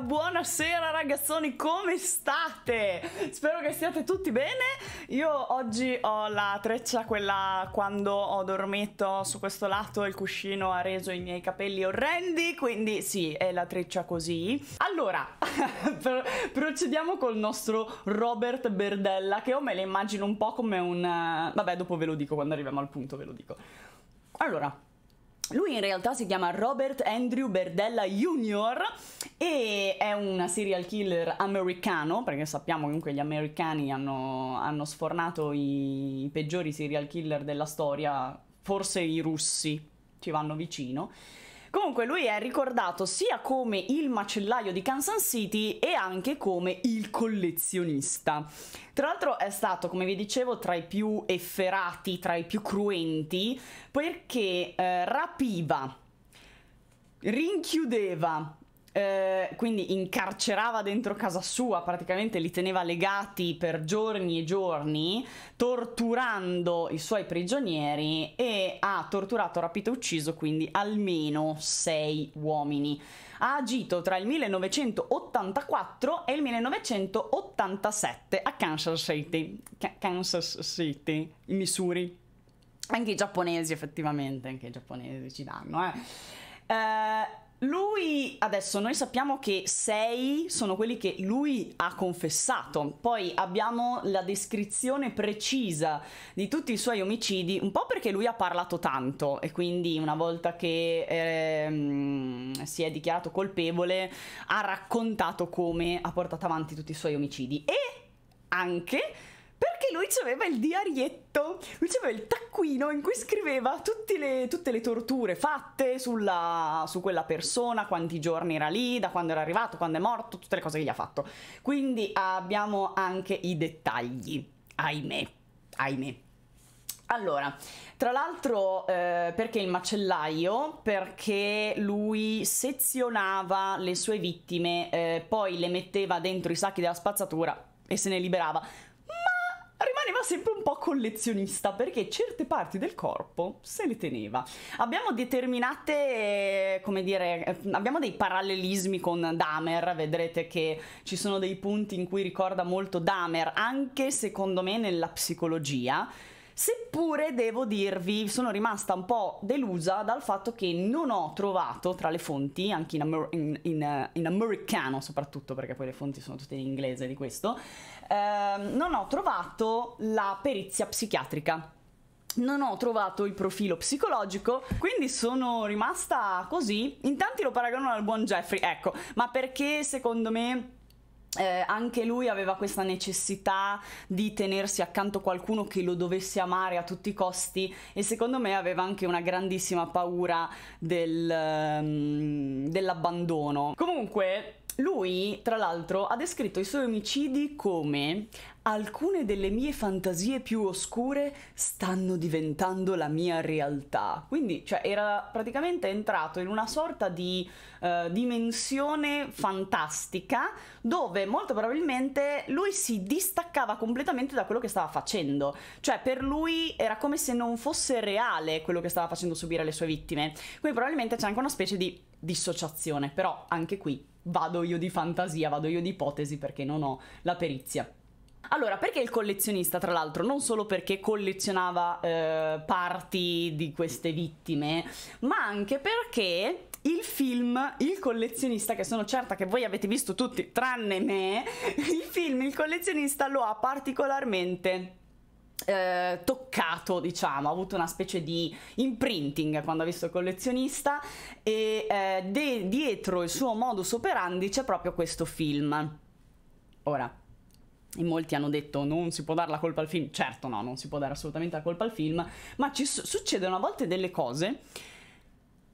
Buonasera, ragazzoni, come state? Spero che stiate tutti bene. Io oggi ho la treccia, quella quando ho dormito su questo lato il cuscino ha reso i miei capelli orrendi, quindi sì, è la treccia così. Allora, procediamo col nostro Robert Berdella, che io me lo immagino un po' come un... Vabbè, dopo ve lo dico, quando arriviamo al punto ve lo dico. Allora, lui in realtà si chiama Robert Andrew Berdella Jr. e è un serial killer americano, perché sappiamo comunque gli americani hanno, hanno sfornato i, i peggiori serial killer della storia, forse i russi ci vanno vicino. Comunque lui è ricordato sia come il macellaio di Kansas City e anche come il collezionista. Tra l'altro è stato, come vi dicevo, tra i più efferati, tra i più cruenti, perché eh, rapiva, rinchiudeva, eh, quindi incarcerava dentro casa sua, praticamente li teneva legati per giorni e giorni, torturando i suoi prigionieri e ha torturato, rapito e ucciso quindi almeno sei uomini. Ha agito tra il 1984 e il 1987 a Kansas City, Kansas City, Missouri. Anche i giapponesi effettivamente, anche i giapponesi ci danno, eh. eh lui, adesso noi sappiamo che sei sono quelli che lui ha confessato, poi abbiamo la descrizione precisa di tutti i suoi omicidi, un po' perché lui ha parlato tanto e quindi una volta che ehm, si è dichiarato colpevole ha raccontato come ha portato avanti tutti i suoi omicidi. E anche perché lui aveva il diarietto, lui aveva il taccuino in cui scriveva le, tutte le torture fatte sulla, su quella persona, quanti giorni era lì, da quando era arrivato, quando è morto, tutte le cose che gli ha fatto. Quindi abbiamo anche i dettagli, ahimè, ahimè. Allora, tra l'altro, eh, perché il macellaio? Perché lui sezionava le sue vittime, eh, poi le metteva dentro i sacchi della spazzatura e se ne liberava rimaneva sempre un po' collezionista perché certe parti del corpo se le teneva. Abbiamo determinate, come dire, eh, abbiamo dei parallelismi con Dahmer, vedrete che ci sono dei punti in cui ricorda molto Dahmer, anche secondo me nella psicologia. Seppure devo dirvi, sono rimasta un po' delusa dal fatto che non ho trovato tra le fonti, anche in, amer- in, in, in americano soprattutto, perché poi le fonti sono tutte in inglese di questo, ehm, non ho trovato la perizia psichiatrica non ho trovato il profilo psicologico, quindi sono rimasta così. In tanti lo paragonano al buon Jeffrey, ecco, ma perché secondo me eh, anche lui aveva questa necessità di tenersi accanto qualcuno che lo dovesse amare a tutti i costi e secondo me aveva anche una grandissima paura del, um, dell'abbandono. Comunque, lui, tra l'altro, ha descritto i suoi omicidi come alcune delle mie fantasie più oscure stanno diventando la mia realtà. Quindi, cioè, era praticamente entrato in una sorta di uh, dimensione fantastica dove molto probabilmente lui si distaccava completamente da quello che stava facendo. Cioè, per lui era come se non fosse reale quello che stava facendo subire alle sue vittime. Quindi probabilmente c'è anche una specie di dissociazione, però anche qui vado io di fantasia, vado io di ipotesi perché non ho la perizia. Allora, perché il collezionista, tra l'altro, non solo perché collezionava eh, parti di queste vittime, ma anche perché il film Il collezionista, che sono certa che voi avete visto tutti, tranne me, il film Il collezionista lo ha particolarmente eh, toccato, diciamo, ha avuto una specie di imprinting quando ha visto il collezionista e eh, dietro il suo modus operandi c'è proprio questo film. Ora, in molti hanno detto non si può dare la colpa al film, certo no, non si può dare assolutamente la colpa al film, ma ci su- succedono a volte delle cose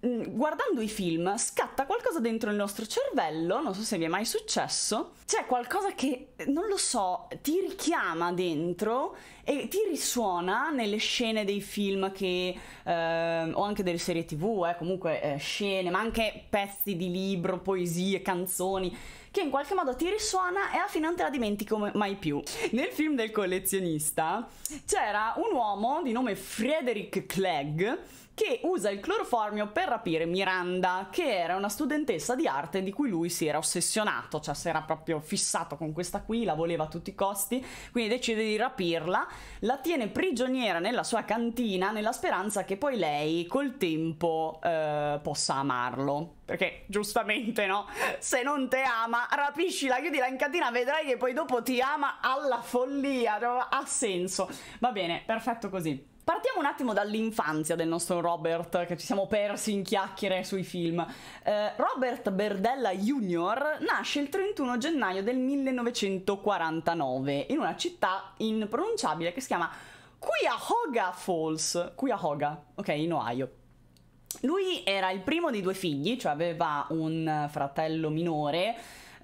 mm, guardando i film scatta qualcosa dentro il nostro cervello, non so se vi è mai successo, c'è qualcosa che, non lo so, ti richiama dentro e ti risuona nelle scene dei film che, eh, o anche delle serie tv, eh, comunque eh, scene, ma anche pezzi di libro, poesie, canzoni che in qualche modo ti risuona e alla fine non te la dimentichi mai più. Nel film del collezionista c'era un uomo di nome Frederick Clegg che usa il cloroformio per rapire Miranda, che era una studentessa di arte di cui lui si era ossessionato, cioè si era proprio fissato con questa qui, la voleva a tutti i costi, quindi decide di rapirla, la tiene prigioniera nella sua cantina nella speranza che poi lei col tempo eh, possa amarlo. Perché giustamente no, se non te ama, rapiscila, chiudila in cantina, vedrai che poi dopo ti ama alla follia, cioè, ha senso. Va bene, perfetto così. Partiamo un attimo dall'infanzia del nostro Robert, che ci siamo persi in chiacchiere sui film. Eh, Robert Berdella Jr. nasce il 31 gennaio del 1949 in una città impronunciabile che si chiama Cuyahoga Falls. Cuyahoga, ok, in Ohio. Lui era il primo di due figli, cioè aveva un fratello minore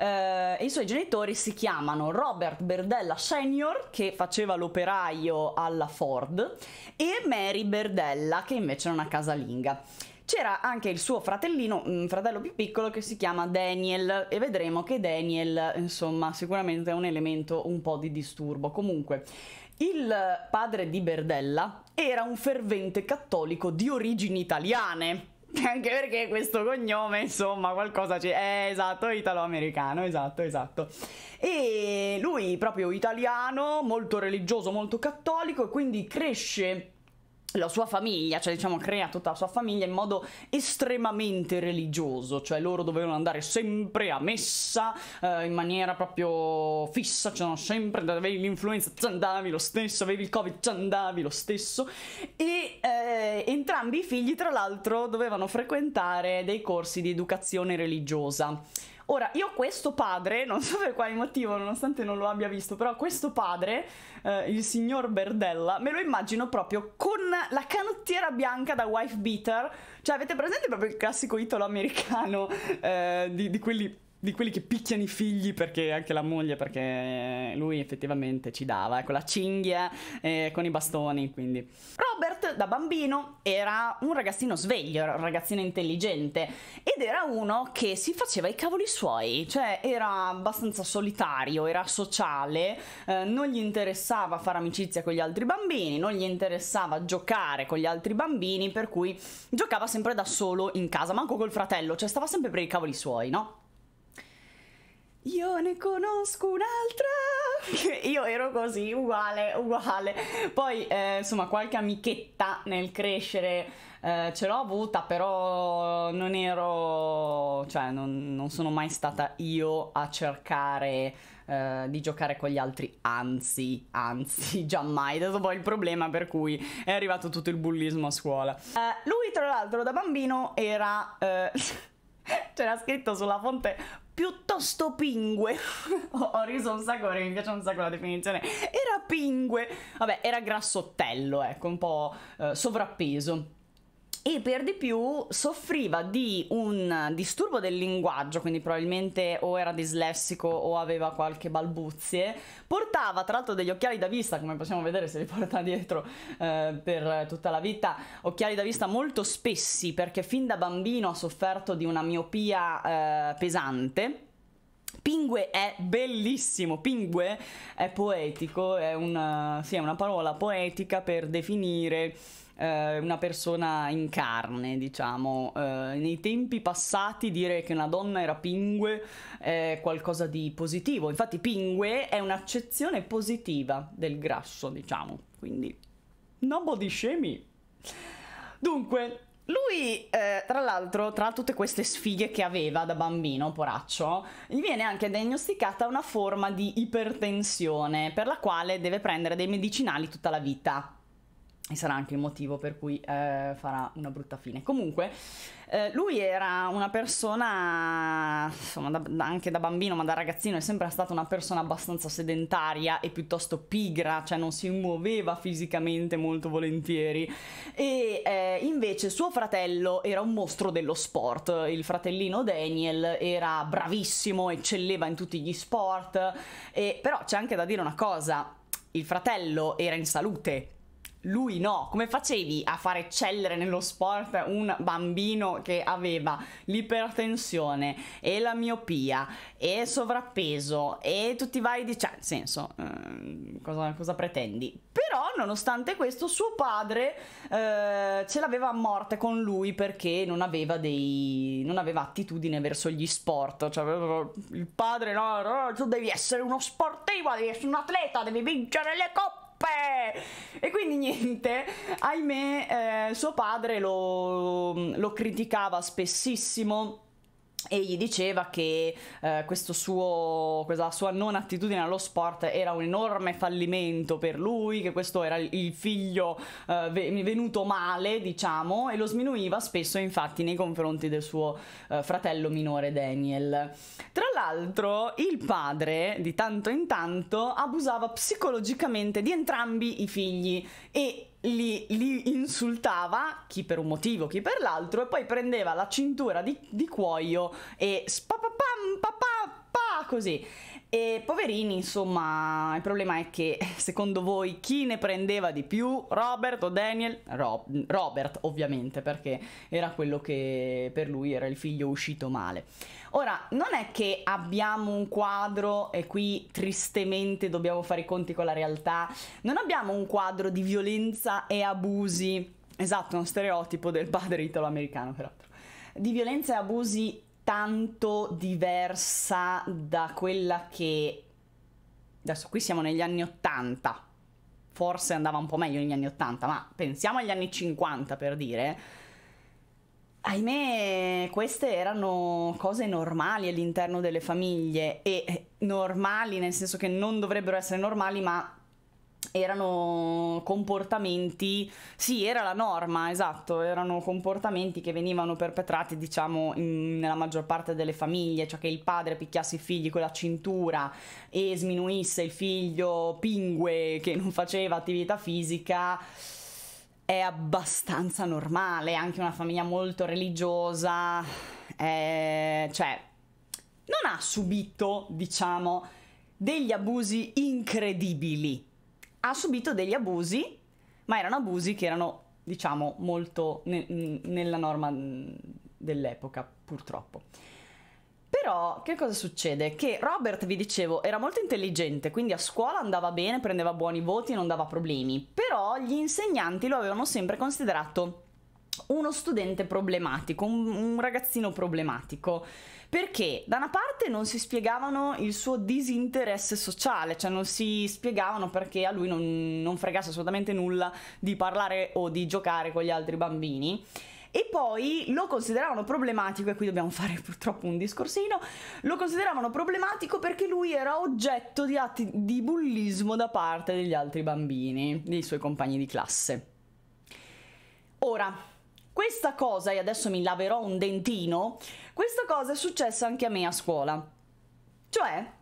eh, i suoi genitori si chiamano Robert Berdella Senior, che faceva l'operaio alla Ford, e Mary Berdella, che invece era una casalinga. C'era anche il suo fratellino, un fratello più piccolo che si chiama Daniel e vedremo che Daniel, insomma, sicuramente è un elemento un po' di disturbo. Comunque, il padre di Berdella era un fervente cattolico di origini italiane Anche perché questo cognome, insomma, qualcosa c'è. Eh, esatto, italo-americano, esatto, esatto. E lui, proprio italiano, molto religioso, molto cattolico, e quindi cresce la sua famiglia, cioè diciamo crea tutta la sua famiglia in modo estremamente religioso, cioè loro dovevano andare sempre a messa eh, in maniera proprio fissa, cioè sempre avevi l'influenza andavi lo stesso, avevi il covid ci andavi lo stesso e eh, entrambi i figli tra l'altro dovevano frequentare dei corsi di educazione religiosa. Ora, io questo padre, non so per quale motivo, nonostante non lo abbia visto, però questo padre, eh, il signor Berdella, me lo immagino proprio con la canottiera bianca da wife beater. Cioè, avete presente proprio il classico italo americano eh, di, di quelli di quelli che picchiano i figli perché anche la moglie perché lui effettivamente ci dava con ecco, la cinghia e con i bastoni quindi Robert da bambino era un ragazzino sveglio un ragazzino intelligente ed era uno che si faceva i cavoli suoi cioè era abbastanza solitario era sociale eh, non gli interessava fare amicizia con gli altri bambini non gli interessava giocare con gli altri bambini per cui giocava sempre da solo in casa manco col fratello cioè stava sempre per i cavoli suoi no? Io ne conosco un'altra. Io ero così, uguale, uguale. Poi, eh, insomma, qualche amichetta nel crescere eh, ce l'ho avuta, però non ero, cioè, non, non sono mai stata io a cercare eh, di giocare con gli altri. Anzi, anzi, giammai. Adesso poi il problema per cui è arrivato tutto il bullismo a scuola. Eh, lui, tra l'altro, da bambino era. Eh, c'era scritto sulla fonte piuttosto pingue. Ho riso un sacco perché mi piace un sacco la definizione. Era pingue. Vabbè, era grassottello, ecco, un po' eh, sovrappeso e per di più soffriva di un disturbo del linguaggio, quindi probabilmente o era dislessico o aveva qualche balbuzie, portava tra l'altro degli occhiali da vista, come possiamo vedere se li porta dietro eh, per tutta la vita, occhiali da vista molto spessi perché fin da bambino ha sofferto di una miopia eh, pesante. Pingue è bellissimo, pingue è poetico, è una, sì, è una parola poetica per definire eh, una persona in carne, diciamo. Eh, nei tempi passati dire che una donna era pingue è qualcosa di positivo. Infatti pingue è un'accezione positiva del grasso, diciamo. Quindi no body shaming. Dunque, lui, eh, tra l'altro, tra tutte queste sfighe che aveva da bambino, poraccio, gli viene anche diagnosticata una forma di ipertensione per la quale deve prendere dei medicinali tutta la vita e sarà anche il motivo per cui eh, farà una brutta fine. Comunque, eh, lui era una persona, insomma, da, anche da bambino, ma da ragazzino è sempre stata una persona abbastanza sedentaria e piuttosto pigra, cioè non si muoveva fisicamente molto volentieri. E eh, invece suo fratello era un mostro dello sport. Il fratellino Daniel era bravissimo, eccelleva in tutti gli sport. E, però c'è anche da dire una cosa: il fratello era in salute lui no, come facevi a far eccellere nello sport un bambino che aveva l'ipertensione e la miopia e sovrappeso e tutti i vari di... cioè, nel senso, eh, cosa, cosa, pretendi? Però, nonostante questo, suo padre eh, ce l'aveva a morte con lui perché non aveva dei... non aveva attitudine verso gli sport, cioè il padre no, no tu devi essere uno sportivo, devi essere un atleta, devi vincere le coppe e quindi niente, ahimè, eh, suo padre lo, lo criticava spessissimo e gli diceva che eh, suo, questa sua non attitudine allo sport era un enorme fallimento per lui, che questo era il figlio eh, venuto male, diciamo, e lo sminuiva spesso infatti nei confronti del suo eh, fratello minore Daniel. Tra l'altro il padre di tanto in tanto abusava psicologicamente di entrambi i figli e li, li, insultava, chi per un motivo, chi per l'altro, e poi prendeva la cintura di, di cuoio e spapapam, papà, pa, così. E poverini, insomma, il problema è che secondo voi chi ne prendeva di più? Robert o Daniel? Rob, Robert, ovviamente, perché era quello che per lui era il figlio uscito male. Ora, non è che abbiamo un quadro e qui tristemente dobbiamo fare i conti con la realtà, non abbiamo un quadro di violenza e abusi, esatto, uno stereotipo del padre italo-americano peraltro, di violenza e abusi tanto diversa da quella che... Adesso qui siamo negli anni 80, forse andava un po' meglio negli anni 80, ma pensiamo agli anni 50 per dire Ahimè, queste erano cose normali all'interno delle famiglie e normali nel senso che non dovrebbero essere normali, ma erano comportamenti, sì, era la norma, esatto, erano comportamenti che venivano perpetrati, diciamo, in, nella maggior parte delle famiglie, cioè che il padre picchiasse i figli con la cintura e sminuisse il figlio pingue che non faceva attività fisica è abbastanza normale, anche una famiglia molto religiosa, è, cioè non ha subito, diciamo, degli abusi incredibili. Ha subito degli abusi, ma erano abusi che erano, diciamo, molto ne- nella norma dell'epoca, purtroppo. Però che cosa succede? Che Robert, vi dicevo, era molto intelligente, quindi a scuola andava bene, prendeva buoni voti e non dava problemi, però gli insegnanti lo avevano sempre considerato uno studente problematico, un, un ragazzino problematico. Perché da una parte non si spiegavano il suo disinteresse sociale, cioè non si spiegavano perché a lui non, non fregasse assolutamente nulla di parlare o di giocare con gli altri bambini e poi lo consideravano problematico, e qui dobbiamo fare purtroppo un discorsino, lo consideravano problematico perché lui era oggetto di atti di bullismo da parte degli altri bambini, dei suoi compagni di classe. Ora, questa cosa, e adesso mi laverò un dentino, questa cosa è successa anche a me a scuola. Cioè,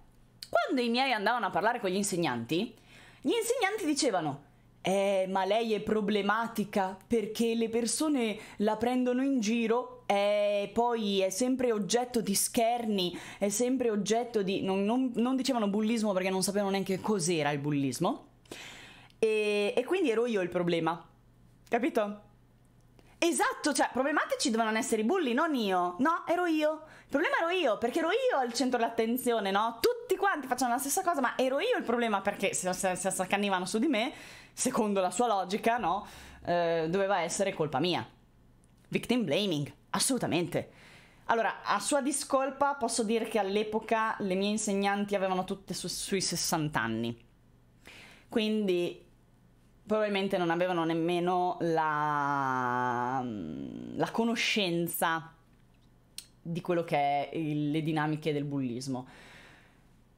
quando i miei andavano a parlare con gli insegnanti, gli insegnanti dicevano eh, ma lei è problematica perché le persone la prendono in giro e poi è sempre oggetto di scherni, è sempre oggetto di... Non, non, non dicevano bullismo perché non sapevano neanche cos'era il bullismo. E, e quindi ero io il problema. Capito? Esatto, cioè problematici dovevano essere i bulli, non io. No, ero io. Il problema ero io, perché ero io al centro dell'attenzione, no? Tutti quanti facevano la stessa cosa, ma ero io il problema perché se, se accannivano su di me, secondo la sua logica, no? Eh, doveva essere colpa mia. Victim blaming, assolutamente. Allora, a sua discolpa posso dire che all'epoca le mie insegnanti avevano tutte su, sui 60 anni. Quindi probabilmente non avevano nemmeno la, la conoscenza di quello che è il, le dinamiche del bullismo.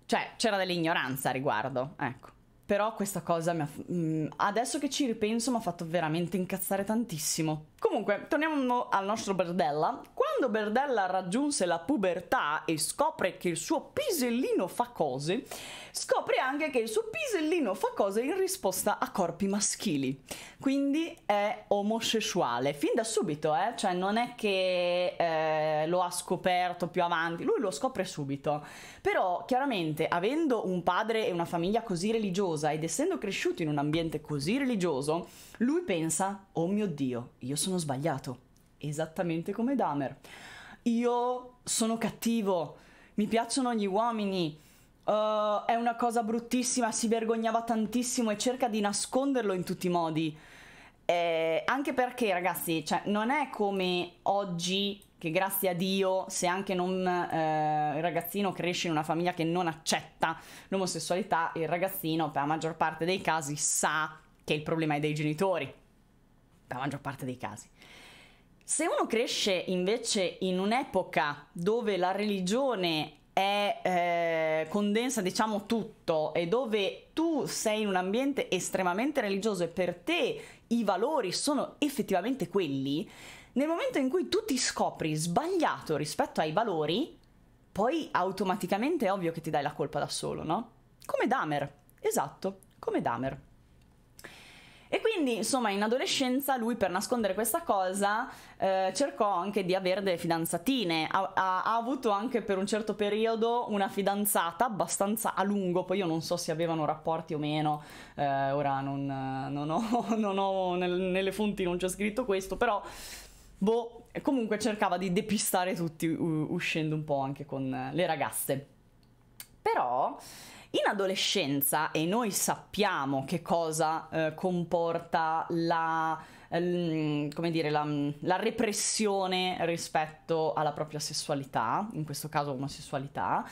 Cioè, c'era dell'ignoranza a riguardo, ecco. Però questa cosa mi ha, mm, adesso che ci ripenso mi ha fatto veramente incazzare tantissimo. Comunque, torniamo al nostro Berdella. Quando Berdella raggiunse la pubertà e scopre che il suo pisellino fa cose, scopre anche che il suo pisellino fa cose in risposta a corpi maschili. Quindi è omosessuale, fin da subito, eh? Cioè non è che eh, lo ha scoperto più avanti, lui lo scopre subito. Però chiaramente avendo un padre e una famiglia così religiosa ed essendo cresciuto in un ambiente così religioso, lui pensa, oh mio Dio, io sono sbagliato. Esattamente come Dahmer. Io sono cattivo, mi piacciono gli uomini, uh, è una cosa bruttissima, si vergognava tantissimo e cerca di nasconderlo in tutti i modi. Eh, anche perché, ragazzi, cioè, non è come oggi che grazie a Dio, se anche non, eh, il ragazzino cresce in una famiglia che non accetta l'omosessualità, il ragazzino per la maggior parte dei casi sa che il problema è dei genitori. La maggior parte dei casi. Se uno cresce invece in un'epoca dove la religione è, eh, condensa diciamo tutto e dove tu sei in un ambiente estremamente religioso e per te i valori sono effettivamente quelli, nel momento in cui tu ti scopri sbagliato rispetto ai valori, poi automaticamente è ovvio che ti dai la colpa da solo, no? Come Damer, esatto, come Damer. E quindi, insomma, in adolescenza lui per nascondere questa cosa eh, cercò anche di avere delle fidanzatine. Ha, ha, ha, avuto anche per un certo periodo una fidanzata abbastanza a lungo, poi io non so se avevano rapporti o meno, eh, ora non, non, ho, non ho nel, nelle fonti non c'è scritto questo, però boh, comunque cercava di depistare tutti uscendo un po' anche con le ragazze. Però in adolescenza, e noi sappiamo che cosa eh, comporta la, eh, dire, la, la, repressione rispetto alla propria sessualità, in questo caso omosessualità,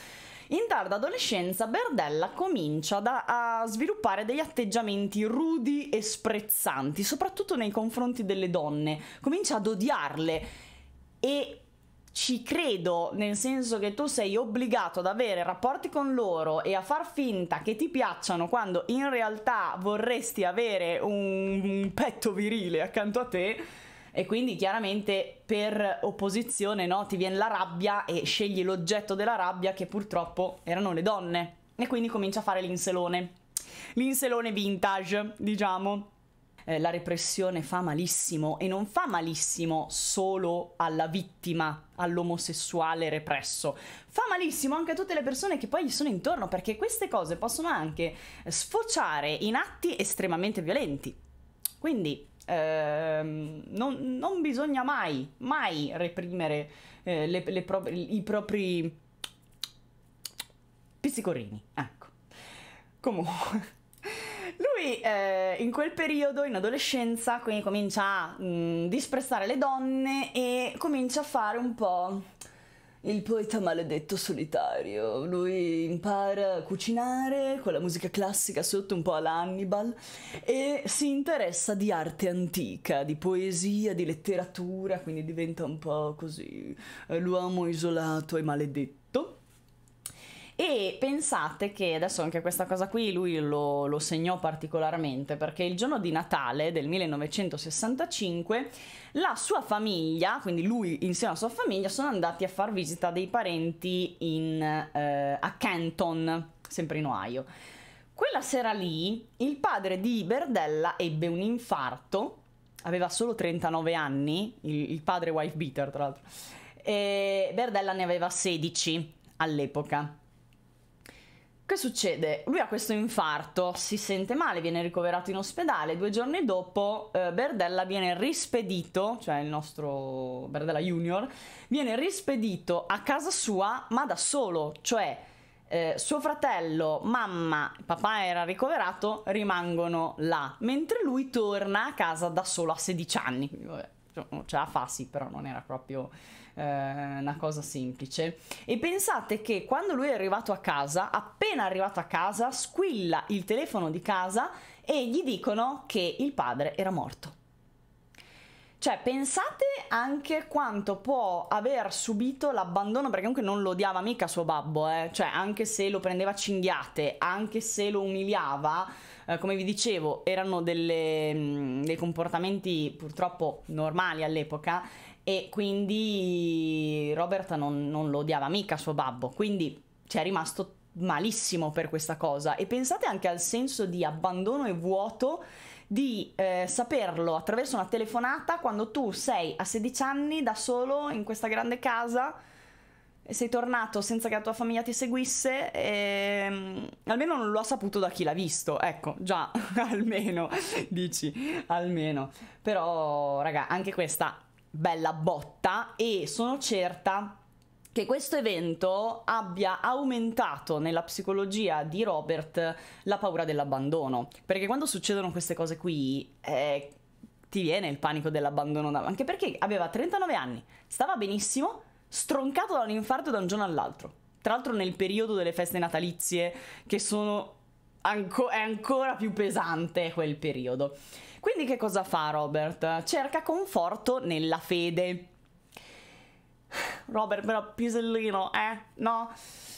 in tarda adolescenza Berdella comincia da, a sviluppare degli atteggiamenti rudi e sprezzanti, soprattutto nei confronti delle donne, comincia ad odiarle e ci credo, nel senso che tu sei obbligato ad avere rapporti con loro e a far finta che ti piacciono quando in realtà vorresti avere un petto virile accanto a te. E quindi chiaramente per opposizione no, ti viene la rabbia e scegli l'oggetto della rabbia che purtroppo erano le donne. E quindi comincia a fare l'inselone. L'inselone vintage, diciamo eh, la repressione fa malissimo e non fa malissimo solo alla vittima, all'omosessuale represso, fa malissimo anche a tutte le persone che poi gli sono intorno perché queste cose possono anche sfociare in atti estremamente violenti. Quindi ehm, non, non, bisogna mai, mai reprimere eh, le, le pro- i propri pizzicorini. Ecco. Comunque. Lui eh, in quel periodo, in adolescenza, quindi comincia a mh, mm, disprezzare le donne e comincia a fare un po' il poeta maledetto solitario. Lui impara a cucinare con la musica classica sotto un po' alla Hannibal e si interessa di arte antica, di poesia, di letteratura, quindi diventa un po' così eh, l'uomo isolato e maledetto. E pensate che adesso anche questa cosa qui lui lo, lo, segnò particolarmente perché il giorno di Natale del 1965 la sua famiglia, quindi lui insieme alla sua famiglia, sono andati a far visita dei parenti in, eh, a Canton, sempre in Ohio. Quella sera lì il padre di Berdella ebbe un infarto, aveva solo 39 anni, il, il padre wife beater tra l'altro, e Berdella ne aveva 16 all'epoca. Che succede? Lui ha questo infarto, si sente male, viene ricoverato in ospedale. Due giorni dopo eh, Berdella viene rispedito, cioè il nostro Berdella Junior, viene rispedito a casa sua, ma da solo, cioè eh, suo fratello, mamma, papà era ricoverato, rimangono là, mentre lui torna a casa da solo a 16 anni. Quindi, vabbè, ce la fa sì, però non era proprio eh, una cosa semplice. E pensate che quando lui è arrivato a casa, appena arrivato a casa, squilla il telefono di casa e gli dicono che il padre era morto. Cioè, pensate anche quanto può aver subito l'abbandono, perché comunque non lo odiava mica suo babbo, eh? Cioè, anche se lo prendeva a cinghiate, anche se lo umiliava, eh, come vi dicevo, erano delle, mh, mm, dei comportamenti purtroppo normali all'epoca e quindi Robert non, non lo odiava mica suo babbo, quindi ci è rimasto malissimo per questa cosa. E pensate anche al senso di abbandono e vuoto di eh, saperlo attraverso una telefonata quando tu sei a 16 anni da solo in questa grande casa e sei tornato senza che la tua famiglia ti seguisse e um, almeno non lo ha saputo da chi l'ha visto ecco già almeno dici almeno però raga anche questa bella botta e sono certa che questo evento abbia aumentato nella psicologia di Robert la paura dell'abbandono. Perché quando succedono queste cose qui, eh, ti viene il panico dell'abbandono, anche perché aveva 39 anni, stava benissimo, stroncato da un infarto da un giorno all'altro. Tra l'altro nel periodo delle feste natalizie, che sono Anco- è ancora più pesante quel periodo. Quindi che cosa fa Robert? Cerca conforto nella fede. Robert però pisellino, eh? No?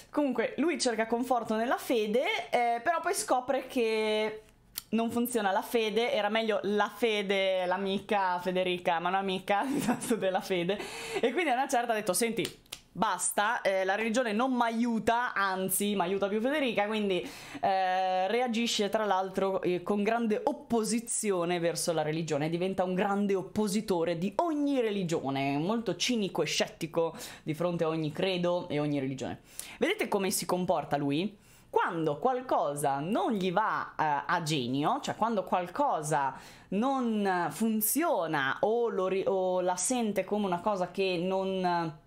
Comunque lui cerca conforto nella fede, eh, però poi scopre che non funziona la fede, era meglio la fede, l'amica Federica, ma non amica della fede. E quindi a una certa ha detto, senti, basta, eh, la religione non mi aiuta, anzi mi aiuta più Federica, quindi eh, reagisce tra l'altro eh, con grande opposizione verso la religione, diventa un grande oppositore di ogni religione, molto cinico e scettico di fronte a ogni credo e ogni religione. Vedete come si comporta lui? Quando qualcosa non gli va eh, a genio, cioè quando qualcosa non funziona o, o la sente come una cosa che non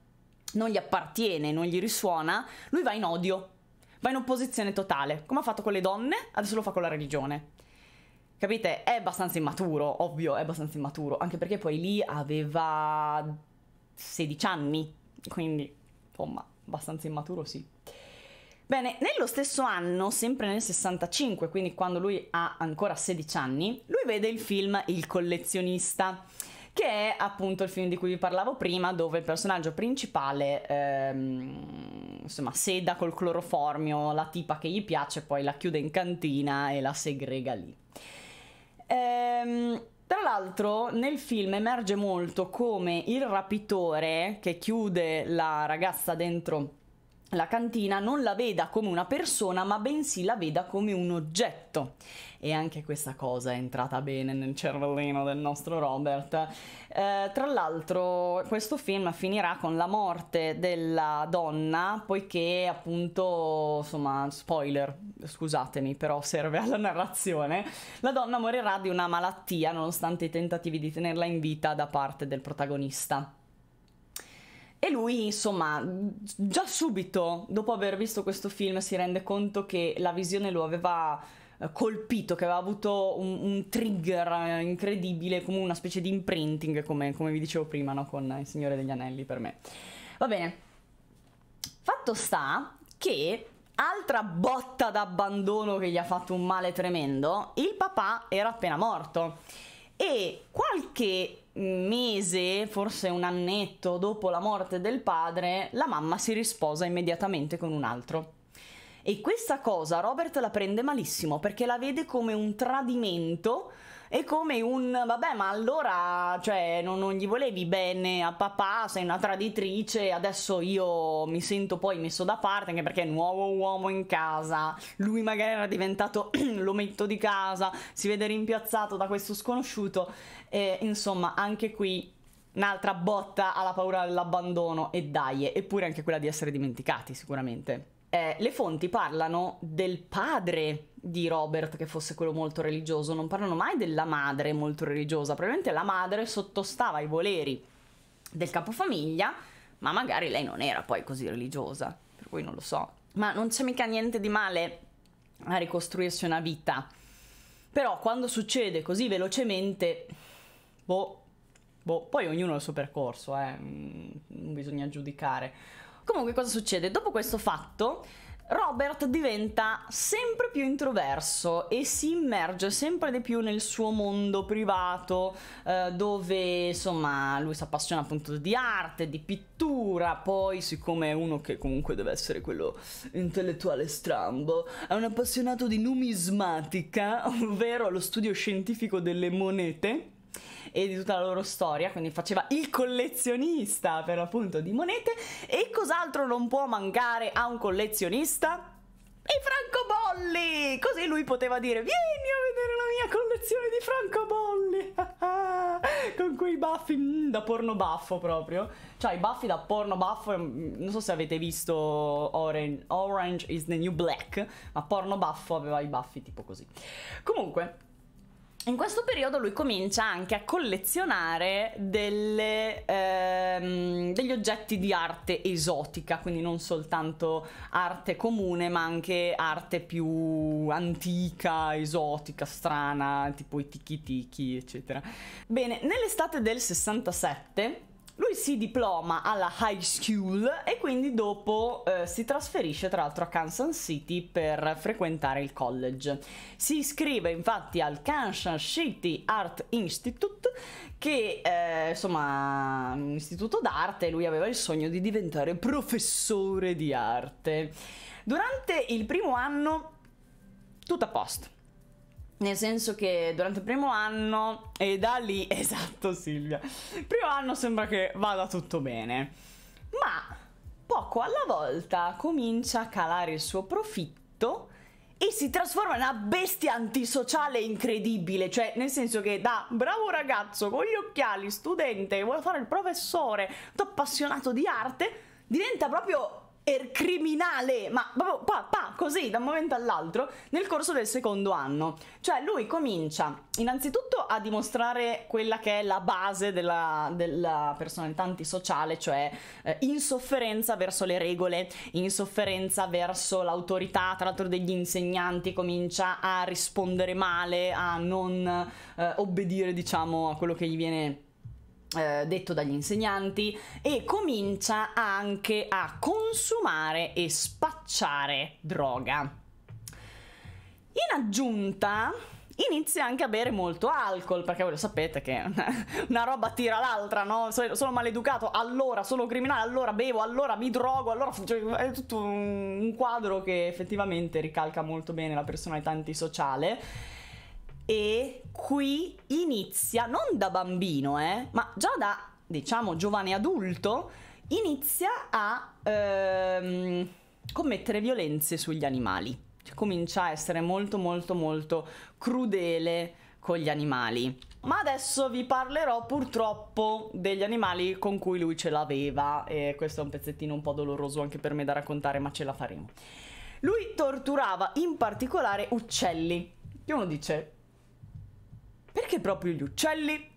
non gli appartiene, non gli risuona, lui va in odio, va in opposizione totale, come ha fatto con le donne, adesso lo fa con la religione. Capite? È abbastanza immaturo, ovvio, è abbastanza immaturo, anche perché poi lì aveva 16 anni, quindi insomma, abbastanza immaturo sì. Bene, nello stesso anno, sempre nel 65, quindi quando lui ha ancora 16 anni, lui vede il film Il collezionista che è appunto il film di cui vi parlavo prima, dove il personaggio principale ehm, insomma seda col cloroformio la tipa che gli piace, poi la chiude in cantina e la segrega lì. Ehm, tra l'altro nel film emerge molto come il rapitore che chiude la ragazza dentro la cantina non la veda come una persona, ma bensì la veda come un oggetto. E anche questa cosa è entrata bene nel cervellino del nostro Robert. Eh, tra l'altro, questo film finirà con la morte della donna, poiché appunto, insomma, spoiler, scusatemi, però serve alla narrazione. La donna morirà di una malattia, nonostante i tentativi di tenerla in vita da parte del protagonista. E lui, insomma, già subito, dopo aver visto questo film, si rende conto che la visione lo aveva eh, colpito, che aveva avuto un, un trigger eh, incredibile, come una specie di imprinting, come, come vi dicevo prima, no? con Il Signore degli Anelli per me. Va bene. Fatto sta che altra botta d'abbandono che gli ha fatto un male tremendo, il papà era appena morto e qualche mese, forse un annetto dopo la morte del padre, la mamma si risposa immediatamente con un altro. E questa cosa Robert la prende malissimo perché la vede come un tradimento è come un vabbè, ma allora cioè, non, non, gli volevi bene a papà, sei una traditrice, adesso io mi sento poi messo da parte anche perché è nuovo uomo in casa, lui magari era diventato l'ometto di casa, si vede rimpiazzato da questo sconosciuto. E insomma anche qui un'altra botta alla paura dell'abbandono. E dai, eppure anche quella di essere dimenticati sicuramente eh, le fonti parlano del padre di Robert che fosse quello molto religioso, non parlano mai della madre molto religiosa, probabilmente la madre sottostava ai voleri del capofamiglia, ma magari lei non era poi così religiosa, per cui non lo so. Ma non c'è mica niente di male a ricostruirsi una vita. Però quando succede così velocemente, boh, boh, poi ognuno ha il suo percorso, eh, non bisogna giudicare. Comunque cosa succede? Dopo questo fatto Robert diventa sempre più introverso e si immerge sempre di più nel suo mondo privato, eh, dove insomma lui si appassiona appunto di arte, di pittura, poi siccome è uno che comunque deve essere quello intellettuale strambo, è un appassionato di numismatica, ovvero lo studio scientifico delle monete e di tutta la loro storia, quindi faceva il collezionista per l'appunto di monete e cos'altro non può mancare a un collezionista? I francobolli! Così lui poteva dire: Vieni a vedere la mia collezione di francobolli! Con quei baffi mm, da porno baffo proprio. Cioè, i baffi da porno baffo. Mm, non so se avete visto Orange, Orange is the New Black. Ma porno baffo aveva i baffi tipo così. Comunque, in questo periodo lui comincia anche a collezionare delle, ehm, degli oggetti di arte esotica, quindi non soltanto arte comune, ma anche arte più antica, esotica, strana, tipo i tiki tiki, eccetera. Bene, nell'estate del 67 lui si diploma alla high school e quindi dopo eh, si trasferisce tra l'altro a Kansas City per frequentare il college. Si iscrive infatti al Kansas City Art Institute che è insomma un istituto d'arte lui aveva il sogno di diventare professore di arte. Durante il primo anno tutto a posto nel senso che durante il primo anno, e da lì, esatto Silvia, il primo anno sembra che vada tutto bene, ma poco alla volta comincia a calare il suo profitto e si trasforma in una bestia antisociale incredibile, cioè nel senso che da bravo ragazzo con gli occhiali, studente, vuole fare il professore, appassionato di arte, diventa proprio er criminale, ma pa, pa, così da un momento all'altro nel corso del secondo anno. Cioè lui comincia innanzitutto a dimostrare quella che è la base della, della personalità antisociale, cioè eh, insofferenza verso le regole, insofferenza verso l'autorità, tra l'altro degli insegnanti, comincia a rispondere male, a non eh, obbedire diciamo a quello che gli viene eh, detto dagli insegnanti e comincia anche a consumare e spacciare droga. In aggiunta inizia anche a bere molto alcol, perché voi lo sapete che una roba tira l'altra, no? Sono maleducato, allora sono criminale, allora bevo, allora mi drogo, allora è tutto un quadro che effettivamente ricalca molto bene la personalità antisociale e qui inizia, non da bambino, eh, ma già da, diciamo, giovane adulto, inizia a ehm, commettere violenze sugli animali. Cioè, comincia a essere molto molto molto crudele con gli animali. Ma adesso vi parlerò purtroppo degli animali con cui lui ce l'aveva e questo è un pezzettino un po' doloroso anche per me da raccontare, ma ce la faremo. Lui torturava in particolare uccelli. E uno dice, perché proprio gli uccelli?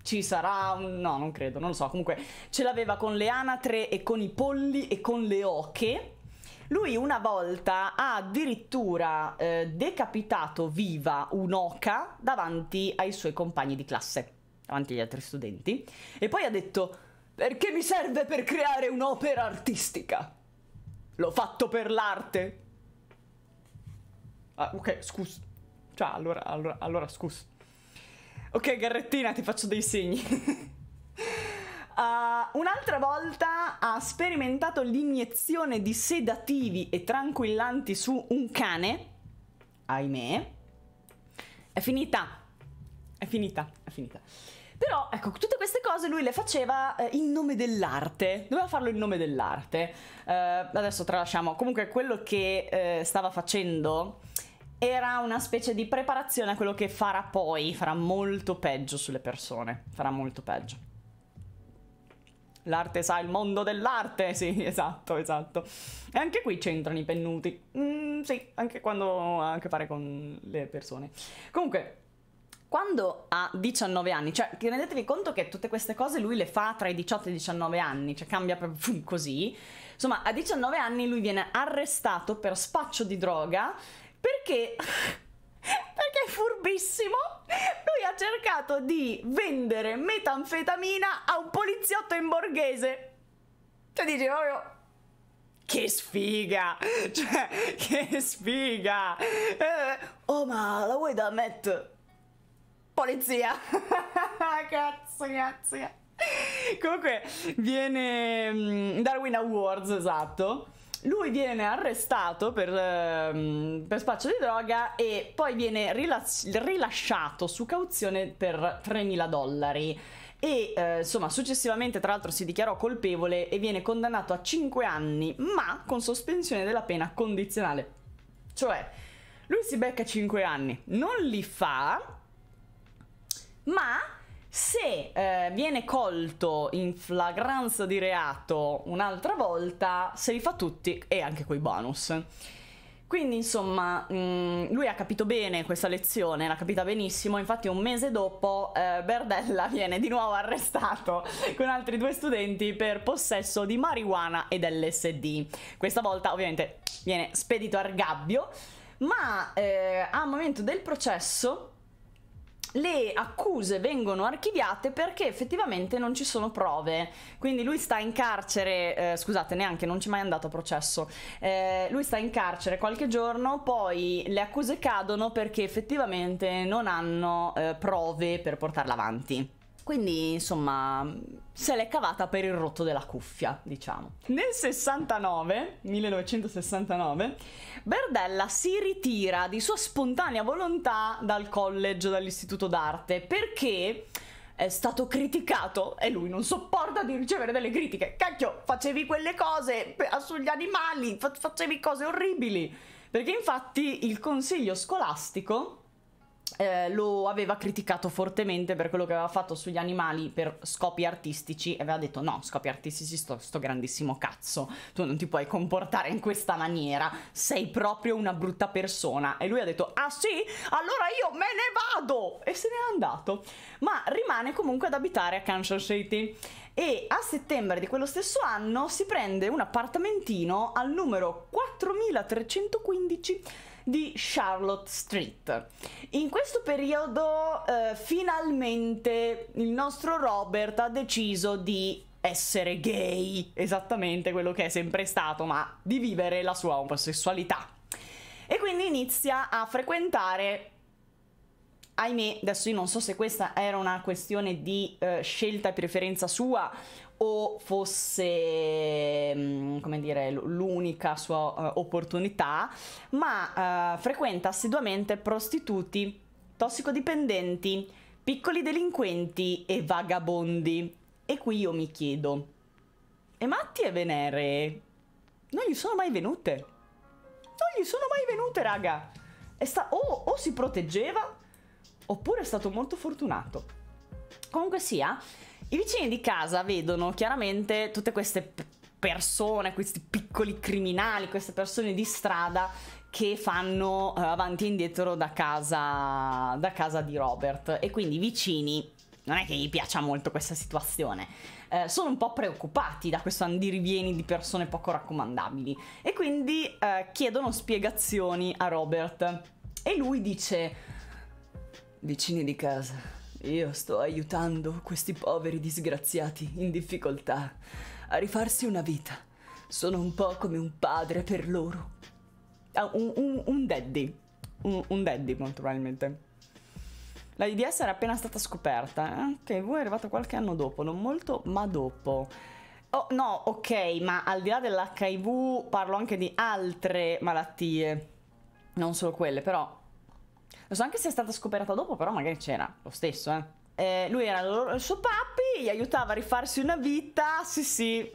Ci sarà un... no, non credo, non lo so. Comunque ce l'aveva con le anatre e con i polli e con le oche. Lui una volta ha addirittura eh, decapitato viva un'oca davanti ai suoi compagni di classe, davanti agli altri studenti, e poi ha detto perché mi serve per creare un'opera artistica? L'ho fatto per l'arte. Ah, ok, scusa. Cioè, allora, allora, allora scusa. Ok, Garrettina, ti faccio dei segni. uh, un'altra volta ha sperimentato l'iniezione di sedativi e tranquillanti su un cane. Ahimè. È finita. È finita. È finita. Però, ecco, tutte queste cose lui le faceva eh, in nome dell'arte. Doveva farlo in nome dell'arte. Uh, adesso tralasciamo. Comunque, quello che eh, stava facendo era una specie di preparazione a quello che farà poi, farà molto peggio sulle persone, farà molto peggio. L'arte sa il mondo dell'arte, sì, esatto, esatto. E anche qui c'entrano i pennuti. Mm, sì, anche quando ha a che fare con le persone. Comunque, quando ha 19 anni, cioè rendetevi conto che tutte queste cose lui le fa tra i 18 e i 19 anni, cioè cambia proprio così. Insomma, a 19 anni lui viene arrestato per spaccio di droga perché? Perché è furbissimo. Lui ha cercato di vendere metanfetamina a un poliziotto in borghese. Cioè dici proprio... che sfiga! Cioè, che sfiga! Eh, oh, ma la vuoi da Matt? Polizia! cazzo, cazzo. Comunque, viene mm, Darwin Awards, esatto. Lui viene arrestato per, um, per spaccio di droga e poi viene rilas- rilasciato su cauzione per 3.000 dollari. E eh, insomma successivamente tra l'altro si dichiarò colpevole e viene condannato a 5 anni ma con sospensione della pena condizionale. Cioè lui si becca 5 anni non li fa ma se eh, viene colto in flagranza di reato un'altra volta se li fa tutti e anche quei bonus quindi insomma mh, mm, lui ha capito bene questa lezione, l'ha capita benissimo, infatti un mese dopo eh, Berdella viene di nuovo arrestato con altri due studenti per possesso di marijuana e dell'SD. Questa volta ovviamente viene spedito al gabbio, ma eh, al momento del processo le accuse vengono archiviate perché effettivamente non ci sono prove. Quindi lui sta in carcere, eh, scusate, neanche non ci è mai andato a processo. Eh, lui sta in carcere qualche giorno, poi le accuse cadono perché effettivamente non hanno eh, prove per portarla avanti. Quindi, insomma, se l'è cavata per il rotto della cuffia, diciamo. Nel 69, 1969, Berdella si ritira di sua spontanea volontà dal college, dall'istituto d'arte, perché è stato criticato e lui non sopporta di ricevere delle critiche. Cacchio, facevi quelle cose sugli animali, facevi cose orribili. Perché infatti il consiglio scolastico eh, lo aveva criticato fortemente per quello che aveva fatto sugli animali per scopi artistici e aveva detto no, scopi artistici sto, sto grandissimo cazzo, tu non ti puoi comportare in questa maniera, sei proprio una brutta persona. E lui ha detto ah sì? Allora io me ne vado! E se n'è andato. Ma rimane comunque ad abitare a Kansas City e a settembre di quello stesso anno si prende un appartamentino al numero 4315 di Charlotte Street. In questo periodo eh, finalmente il nostro Robert ha deciso di essere gay, esattamente quello che è sempre stato, ma di vivere la sua omosessualità. E quindi inizia a frequentare ahimè, adesso io non so se questa era una questione di eh, scelta e preferenza sua o fosse, mm, come dire, l'unica sua uh, opportunità, ma uh, frequenta assiduamente prostituti, tossicodipendenti, piccoli delinquenti e vagabondi. E qui io mi chiedo, e Matti e Venere non gli sono mai venute? Non gli sono mai venute, raga! O, o si proteggeva, oppure è stato molto fortunato. Comunque sia, i vicini di casa vedono chiaramente tutte queste persone, questi piccoli criminali, queste persone di strada che fanno uh, avanti e indietro da casa, da casa di Robert e quindi i vicini non è che gli piaccia molto questa situazione. Eh, sono un po' preoccupati da questo andirivieni di persone poco raccomandabili e quindi eh, chiedono spiegazioni a Robert. E lui dice: Vicini di casa, io sto aiutando questi poveri disgraziati in difficoltà a rifarsi una vita. Sono un po' come un padre per loro. Ah, un, un, un daddy. Un, un, daddy, molto probabilmente. La IDS era appena stata scoperta. Ok, voi è arrivato qualche anno dopo, non molto, ma dopo. Oh, no, ok, ma al di là dell'HIV parlo anche di altre malattie. Non solo quelle, però lo so anche se è stata scoperta dopo, però magari c'era lo stesso, eh. eh lui era il suo papi, gli aiutava a rifarsi una vita, sì sì.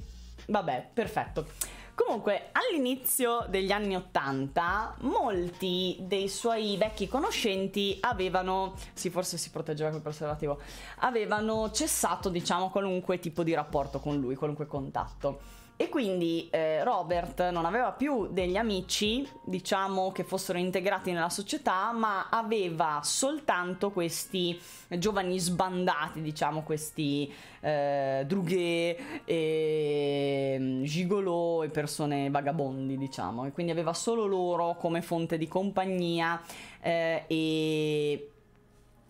Vabbè, perfetto. Comunque, all'inizio degli anni Ottanta, molti dei suoi vecchi conoscenti avevano, sì, forse si proteggeva col preservativo, avevano cessato, diciamo, qualunque tipo di rapporto con lui, qualunque contatto. E quindi eh, Robert non aveva più degli amici, diciamo, che fossero integrati nella società, ma aveva soltanto questi giovani sbandati, diciamo, questi eh, drughe e mm, gigolò e persone vagabondi, diciamo. E quindi aveva solo loro come fonte di compagnia eh, e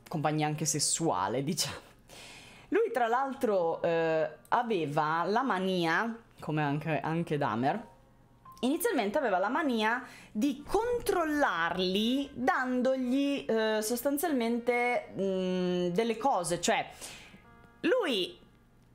compagnia anche sessuale, diciamo. Lui tra l'altro eh, aveva la mania come anche, anche Dahmer, inizialmente aveva la mania di controllarli dandogli eh, sostanzialmente mh, mm, delle cose, cioè lui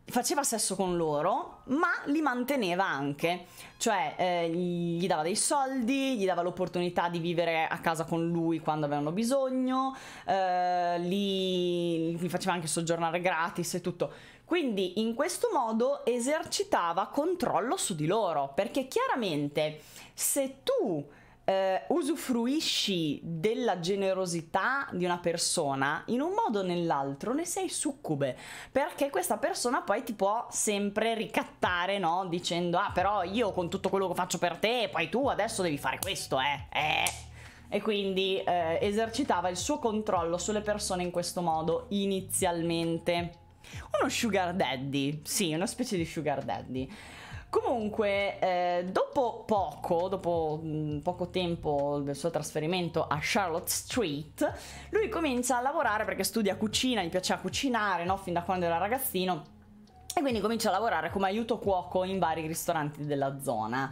faceva sesso con loro, ma li manteneva anche, cioè eh, gli dava dei soldi, gli dava l'opportunità di vivere a casa con lui quando avevano bisogno, eh, li, li faceva anche soggiornare gratis e tutto. Quindi in questo modo esercitava controllo su di loro, perché chiaramente se tu eh, usufruisci della generosità di una persona, in un modo o nell'altro ne sei succube, perché questa persona poi ti può sempre ricattare, no? Dicendo, ah però io con tutto quello che faccio per te, poi tu adesso devi fare questo, eh? Eh? E quindi eh, esercitava il suo controllo sulle persone in questo modo inizialmente. Uno sugar daddy, sì, una specie di sugar daddy. Comunque, eh, dopo poco, dopo mm, poco tempo del suo trasferimento a Charlotte Street, lui comincia a lavorare perché studia cucina, gli piaceva cucinare, no? Fin da quando era ragazzino. E quindi comincia a lavorare come aiuto cuoco in vari ristoranti della zona.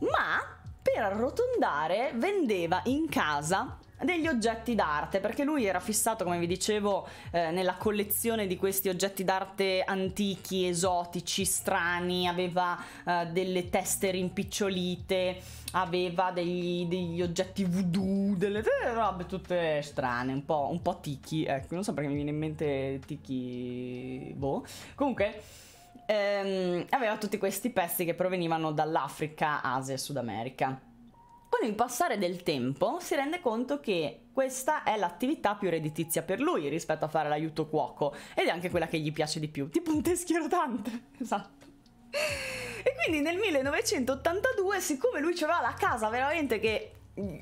Ma per arrotondare vendeva in casa degli oggetti d'arte perché lui era fissato come vi dicevo eh, nella collezione di questi oggetti d'arte antichi esotici strani aveva eh, delle teste rimpicciolite aveva degli, degli oggetti voodoo delle robe tutte strane un po', un po' tiki ecco non so perché mi viene in mente tiki boh. Comunque ehm, aveva tutti questi pezzi che provenivano dall'Africa Asia e Sud America con il passare del tempo si rende conto che questa è l'attività più redditizia per lui rispetto a fare l'aiuto cuoco ed è anche quella che gli piace di più, tipo un teschierotante, esatto. E quindi nel 1982, siccome lui aveva la casa veramente che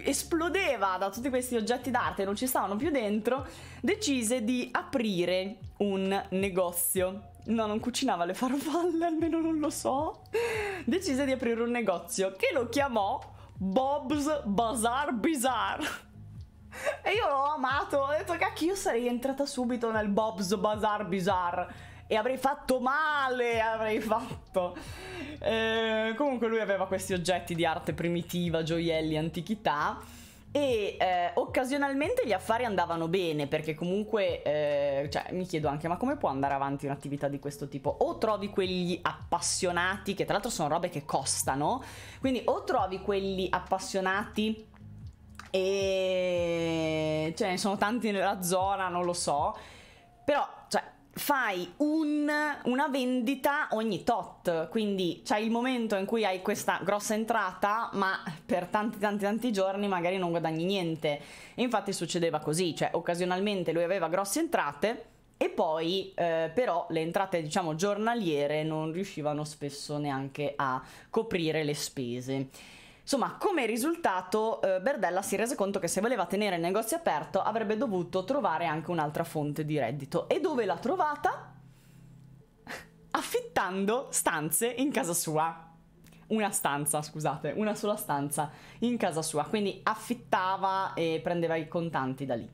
esplodeva da tutti questi oggetti d'arte e non ci stavano più dentro, decise di aprire un negozio. No, non cucinava le farfalle, almeno non lo so. Decise di aprire un negozio che lo chiamò Bob's Bazaar Bizarre. E io l'ho amato, ho detto cacchio io sarei entrata subito nel Bob's Bazaar Bizarre e avrei fatto male, avrei fatto. Eh, comunque lui aveva questi oggetti di arte primitiva, gioielli, antichità e eh, occasionalmente gli affari andavano bene perché comunque eh, cioè, mi chiedo anche ma come può andare avanti un'attività di questo tipo? O trovi quelli appassionati che tra l'altro sono robe che costano quindi o trovi quelli appassionati e ce ne sono tanti nella zona non lo so però cioè fai un, una vendita ogni tot, quindi c'è il momento in cui hai questa grossa entrata, ma per tanti tanti tanti giorni magari non guadagni niente. E infatti succedeva così, cioè occasionalmente lui aveva grosse entrate e poi eh, però le entrate diciamo giornaliere non riuscivano spesso neanche a coprire le spese. Insomma, come risultato, eh, Berdella si rese conto che se voleva tenere il negozio aperto avrebbe dovuto trovare anche un'altra fonte di reddito. E dove l'ha trovata? Affittando stanze in casa sua. Una stanza, scusate, una sola stanza in casa sua. Quindi affittava e prendeva i contanti da lì.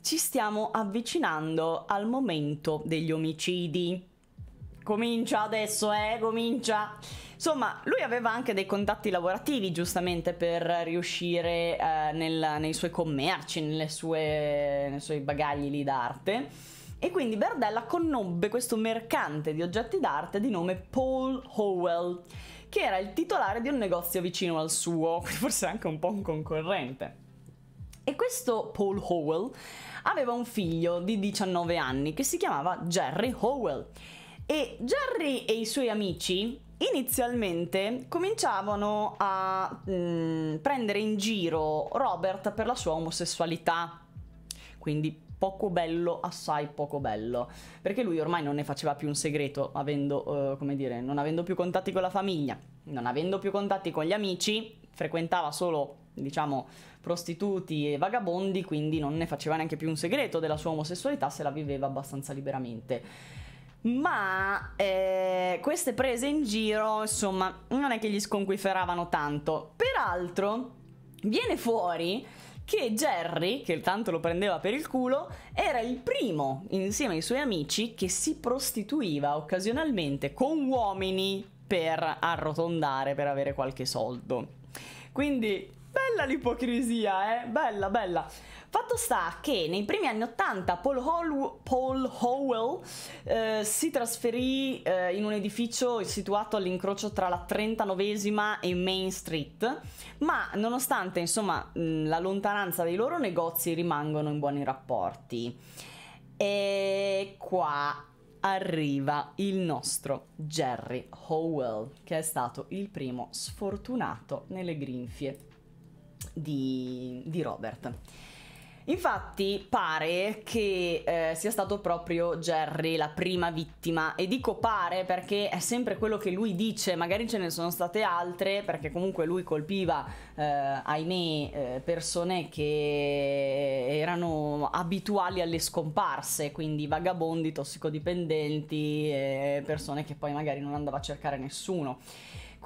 Ci stiamo avvicinando al momento degli omicidi. Comincia adesso, eh, comincia. Insomma, lui aveva anche dei contatti lavorativi, giustamente, per riuscire eh, nel, nei suoi commerci, sue, nei suoi bagagli lì d'arte. E quindi Berdella conobbe questo mercante di oggetti d'arte di nome Paul Howell, che era il titolare di un negozio vicino al suo, forse anche un po' un concorrente. E questo Paul Howell aveva un figlio di 19 anni che si chiamava Jerry Howell. E Jerry e i suoi amici inizialmente cominciavano a mh, mm, prendere in giro Robert per la sua omosessualità. Quindi poco bello, assai poco bello, perché lui ormai non ne faceva più un segreto, avendo, uh, come dire, non avendo più contatti con la famiglia, non avendo più contatti con gli amici, frequentava solo, diciamo, prostituti e vagabondi, quindi non ne faceva neanche più un segreto della sua omosessualità, se la viveva abbastanza liberamente ma eh, queste prese in giro, insomma, non è che gli sconquiferavano tanto. Peraltro, viene fuori che Jerry, che tanto lo prendeva per il culo, era il primo, insieme ai suoi amici, che si prostituiva occasionalmente con uomini per arrotondare, per avere qualche soldo. Quindi, bella l'ipocrisia, eh? Bella, bella. Fatto sta che nei primi anni 80 Paul, Hol- Paul Howell eh, si trasferì eh, in un edificio situato all'incrocio tra la 39esima e Main Street, ma nonostante insomma la lontananza dei loro negozi rimangono in buoni rapporti. E qua arriva il nostro Jerry Howell, che è stato il primo sfortunato nelle grinfie di, di Robert. Infatti pare che eh, sia stato proprio Jerry la prima vittima. E dico pare perché è sempre quello che lui dice, magari ce ne sono state altre perché comunque lui colpiva eh, ahimè eh, persone che erano abituali alle scomparse, quindi vagabondi, tossicodipendenti, persone che poi magari non andava a cercare nessuno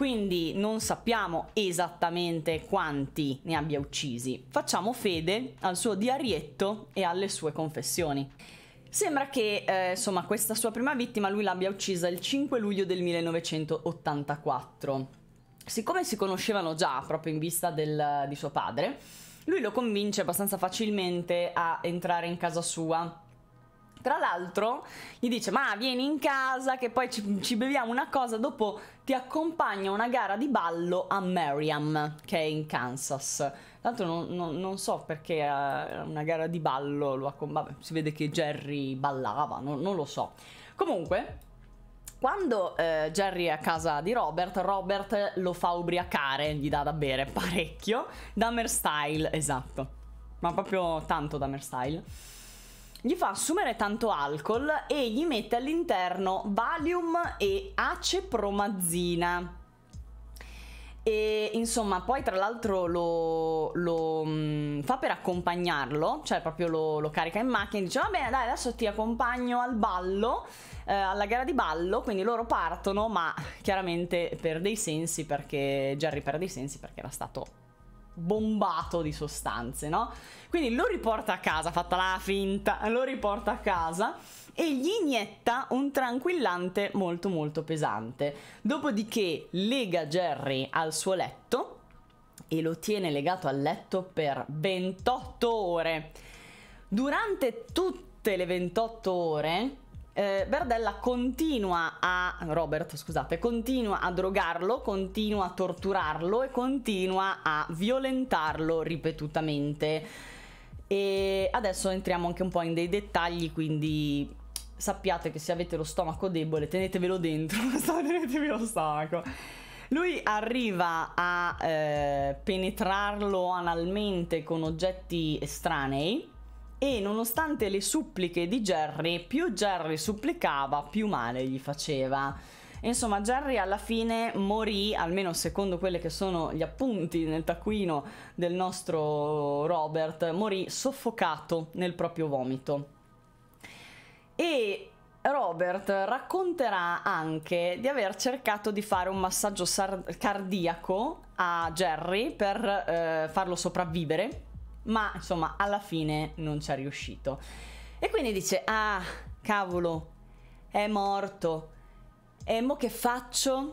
quindi non sappiamo esattamente quanti ne abbia uccisi. Facciamo fede al suo diarietto e alle sue confessioni. Sembra che eh, insomma questa sua prima vittima lui l'abbia uccisa il 5 luglio del 1984. Siccome si conoscevano già proprio in vista del, di suo padre, lui lo convince abbastanza facilmente a entrare in casa sua tra l'altro gli dice ma vieni in casa che poi ci, ci, beviamo una cosa, dopo ti accompagna a una gara di ballo a Merriam che è in Kansas. Tanto non, non, non so perché uh, una gara di ballo lo accompagna, si vede che Jerry ballava, non, non lo so. Comunque quando eh, Jerry è a casa di Robert, Robert lo fa ubriacare, gli dà da bere parecchio, Dahmer style, esatto, ma proprio tanto Dahmer style gli fa assumere tanto alcol e gli mette all'interno Valium e acepromazina. E insomma, poi tra l'altro lo, lo mh, mm, fa per accompagnarlo, cioè proprio lo, lo, carica in macchina e dice: Va bene, dai, adesso ti accompagno al ballo, eh, alla gara di ballo. Quindi loro partono, ma chiaramente perde i sensi perché Jerry perde i sensi perché era stato bombato di sostanze, no? Quindi lo riporta a casa, fatta la finta, lo riporta a casa e gli inietta un tranquillante molto molto pesante. Dopodiché lega Jerry al suo letto e lo tiene legato al letto per 28 ore. Durante tutte le 28 ore eh, Berdella continua a Robert, scusate, continua a drogarlo, continua a torturarlo e continua a violentarlo ripetutamente. E adesso entriamo anche un po' in dei dettagli, quindi sappiate che se avete lo stomaco debole tenetevelo dentro, tenetevi lo stomaco. Lui arriva a eh, penetrarlo analmente con oggetti estranei e nonostante le suppliche di Jerry, più Jerry supplicava, più male gli faceva. Insomma, Jerry alla fine morì, almeno secondo quelli che sono gli appunti nel taccuino del nostro Robert, morì soffocato nel proprio vomito. E Robert racconterà anche di aver cercato di fare un massaggio cardiaco a Jerry per eh, farlo sopravvivere ma insomma alla fine non ci è riuscito. E quindi dice, ah, cavolo, è morto. E mo che faccio?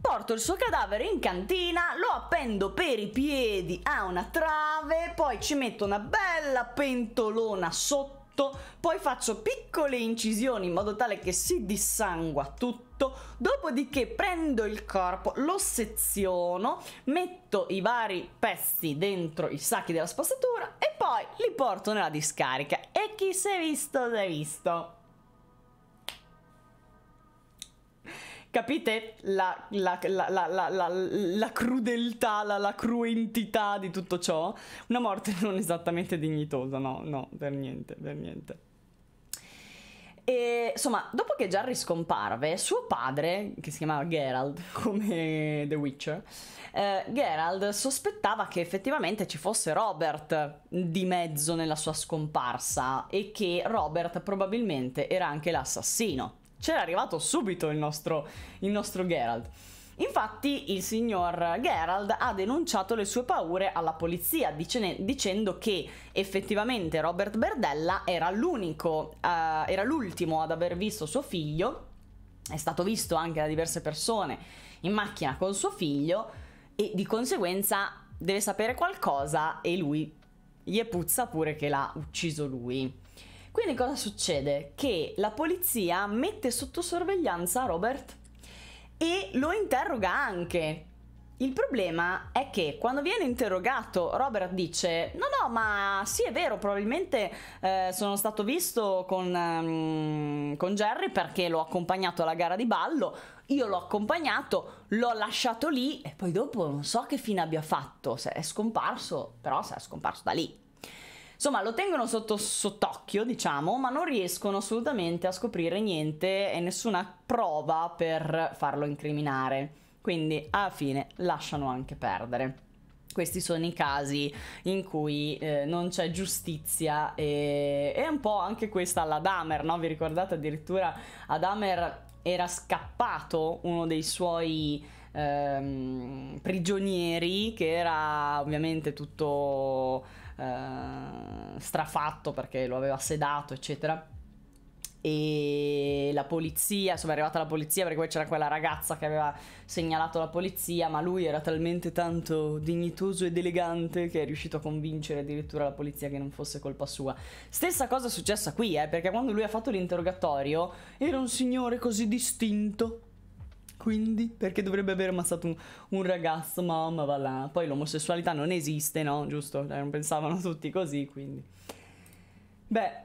Porto il suo cadavere in cantina, lo appendo per i piedi a una trave, poi ci metto una bella pentolona sotto tutto, poi faccio piccole incisioni in modo tale che si dissangua tutto, dopodiché prendo il corpo, lo seziono, metto i vari pezzi dentro i sacchi della spazzatura e poi li porto nella discarica. E chi si è visto, si è visto. Capite la, la, la, la crudeltà, la, cruentità di tutto ciò? Una morte non esattamente dignitosa, no, no, per niente, per niente. E insomma, dopo che Jerry scomparve, suo padre, che si chiamava Gerald, come The Witcher, eh, Gerald sospettava che effettivamente ci fosse Robert di mezzo nella sua scomparsa e che Robert probabilmente era anche l'assassino c'era arrivato subito il nostro, il nostro Geralt. Infatti il signor Gerald ha denunciato le sue paure alla polizia dicendo che effettivamente Robert Berdella era l'unico, uh, era l'ultimo ad aver visto suo figlio è stato visto anche da diverse persone in macchina con suo figlio e di conseguenza deve sapere qualcosa e lui gli puzza pure che l'ha ucciso lui. Quindi cosa succede? Che la polizia mette sotto sorveglianza Robert e lo interroga anche. Il problema è che quando viene interrogato Robert dice no no ma sì è vero probabilmente eh, sono stato visto con, um, con Jerry perché l'ho accompagnato alla gara di ballo io l'ho accompagnato, l'ho lasciato lì e poi dopo non so che fine abbia fatto, se è scomparso, però se è scomparso da lì. Insomma, lo tengono sotto sott'occhio, diciamo, ma non riescono assolutamente a scoprire niente e nessuna prova per farlo incriminare. Quindi, alla fine, lasciano anche perdere. Questi sono i casi in cui eh, non c'è giustizia e è un po' anche questa alla Dahmer, no? Vi ricordate addirittura a Dahmer era scappato uno dei suoi ehm, prigionieri che era ovviamente tutto eh, strafatto perché lo aveva sedato eccetera e la polizia, insomma è arrivata la polizia perché poi c'era quella ragazza che aveva segnalato la polizia, ma lui era talmente tanto dignitoso ed elegante che è riuscito a convincere addirittura la polizia che non fosse colpa sua. Stessa cosa è successa qui, eh, perché quando lui ha fatto l'interrogatorio era un signore così distinto. Quindi, perché dovrebbe aver ammazzato un, un ragazzo? Mamma, va là. Poi l'omosessualità non esiste, no? Giusto? Cioè, non pensavano tutti così, quindi. Beh,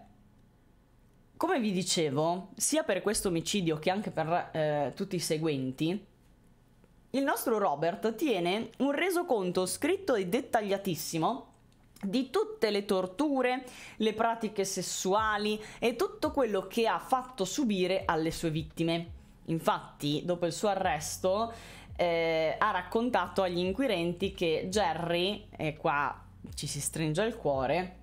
come vi dicevo, sia per questo omicidio che anche per eh, tutti i seguenti, il nostro Robert tiene un resoconto scritto e dettagliatissimo di tutte le torture, le pratiche sessuali e tutto quello che ha fatto subire alle sue vittime. Infatti, dopo il suo arresto, eh, ha raccontato agli inquirenti che Jerry, e qua ci si stringe il cuore,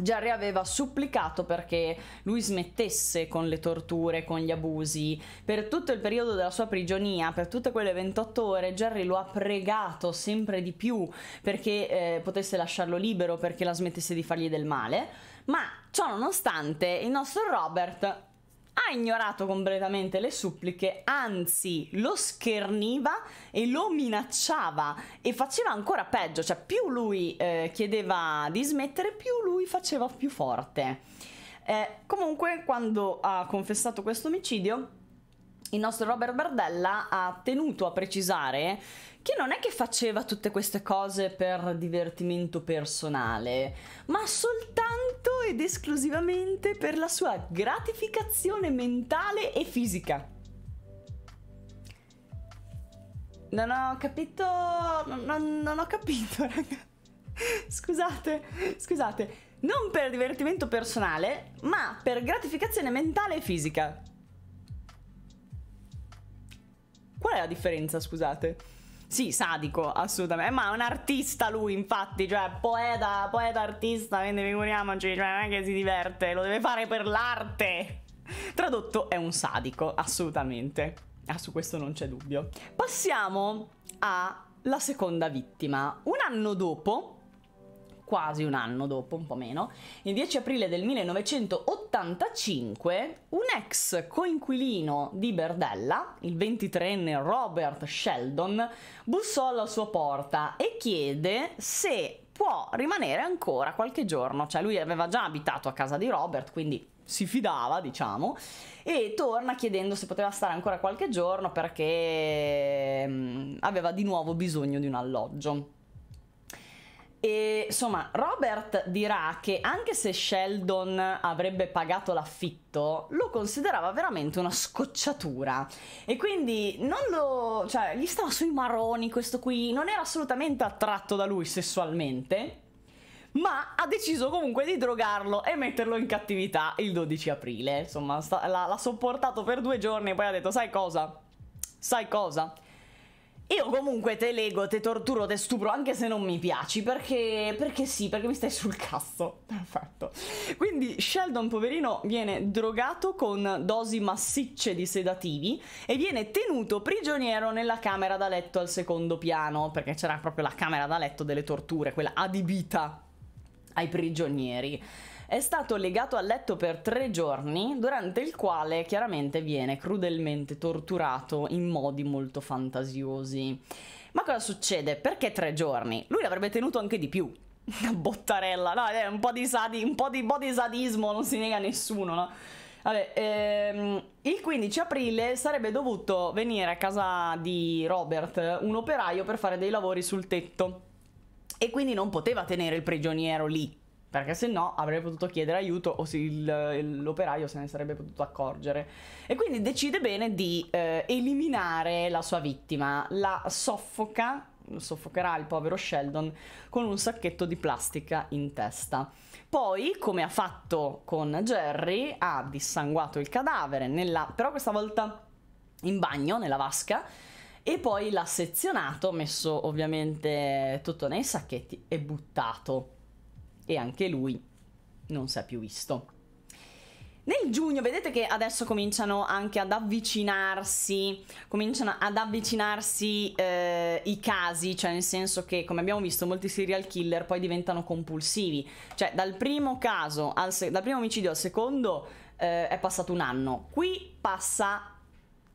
Jerry aveva supplicato perché lui smettesse con le torture, con gli abusi. Per tutto il periodo della sua prigionia, per tutte quelle 28 ore, Jerry lo ha pregato sempre di più perché eh, potesse lasciarlo libero, perché la smettesse di fargli del male. Ma ciò nonostante, il nostro Robert ha ignorato completamente le suppliche, anzi lo scherniva e lo minacciava e faceva ancora peggio, cioè più lui eh, chiedeva di smettere, più lui faceva più forte. Eh, comunque, quando ha confessato questo omicidio, il nostro Robert Bardella ha tenuto a precisare che non è che faceva tutte queste cose per divertimento personale, ma soltanto ed esclusivamente per la sua gratificazione mentale e fisica. Non ho capito. Non, non ho capito, raga. Scusate, scusate. Non per divertimento personale, ma per gratificazione mentale e fisica. Qual è la differenza, scusate? Sì, sadico, assolutamente. Ma è un artista lui, infatti, cioè poeta, poeta artista, quindi figuriamoci, cioè non è che si diverte, lo deve fare per l'arte. Tradotto è un sadico, assolutamente. Ah, su questo non c'è dubbio. Passiamo alla seconda vittima. Un anno dopo, quasi un anno dopo, un po' meno, il 10 aprile del 1985, un ex coinquilino di Berdella, il 23enne Robert Sheldon, bussò alla sua porta e chiede se può rimanere ancora qualche giorno, cioè lui aveva già abitato a casa di Robert, quindi si fidava, diciamo, e torna chiedendo se poteva stare ancora qualche giorno perché mh, aveva di nuovo bisogno di un alloggio. E insomma, Robert dirà che anche se Sheldon avrebbe pagato l'affitto, lo considerava veramente una scocciatura. E quindi non lo. cioè, gli stava sui maroni questo qui, non era assolutamente attratto da lui sessualmente. Ma ha deciso comunque di drogarlo e metterlo in cattività il 12 aprile. Insomma, l'ha sopportato per due giorni e poi ha detto: Sai cosa? Sai cosa? Io comunque te lego, te torturo, te stupro anche se non mi piaci perché, perché sì, perché mi stai sul cazzo. Perfetto. Quindi Sheldon, poverino, viene drogato con dosi massicce di sedativi e viene tenuto prigioniero nella camera da letto al secondo piano perché c'era proprio la camera da letto delle torture, quella adibita ai prigionieri. È stato legato al letto per tre giorni, durante il quale chiaramente viene crudelmente torturato in modi molto fantasiosi. Ma cosa succede? Perché tre giorni? Lui l'avrebbe tenuto anche di più. Bottarella, no, è un po' di, sadi, un po' di body sadismo, non si nega a nessuno, no? Vabbè, ehm, il 15 aprile sarebbe dovuto venire a casa di Robert un operaio per fare dei lavori sul tetto e quindi non poteva tenere il prigioniero lì perché se no avrebbe potuto chiedere aiuto o il, l'operaio se ne sarebbe potuto accorgere. E quindi decide bene di eh, eliminare la sua vittima, la soffoca, soffocherà il povero Sheldon con un sacchetto di plastica in testa. Poi, come ha fatto con Jerry, ha dissanguato il cadavere, nella, però questa volta in bagno, nella vasca, e poi l'ha sezionato, messo ovviamente tutto nei sacchetti e buttato e anche lui non si è più visto. Nel giugno vedete che adesso cominciano anche ad avvicinarsi, cominciano ad avvicinarsi eh, i casi, cioè nel senso che come abbiamo visto molti serial killer poi diventano compulsivi, cioè dal primo caso, al dal primo omicidio al secondo eh, è passato un anno, qui passa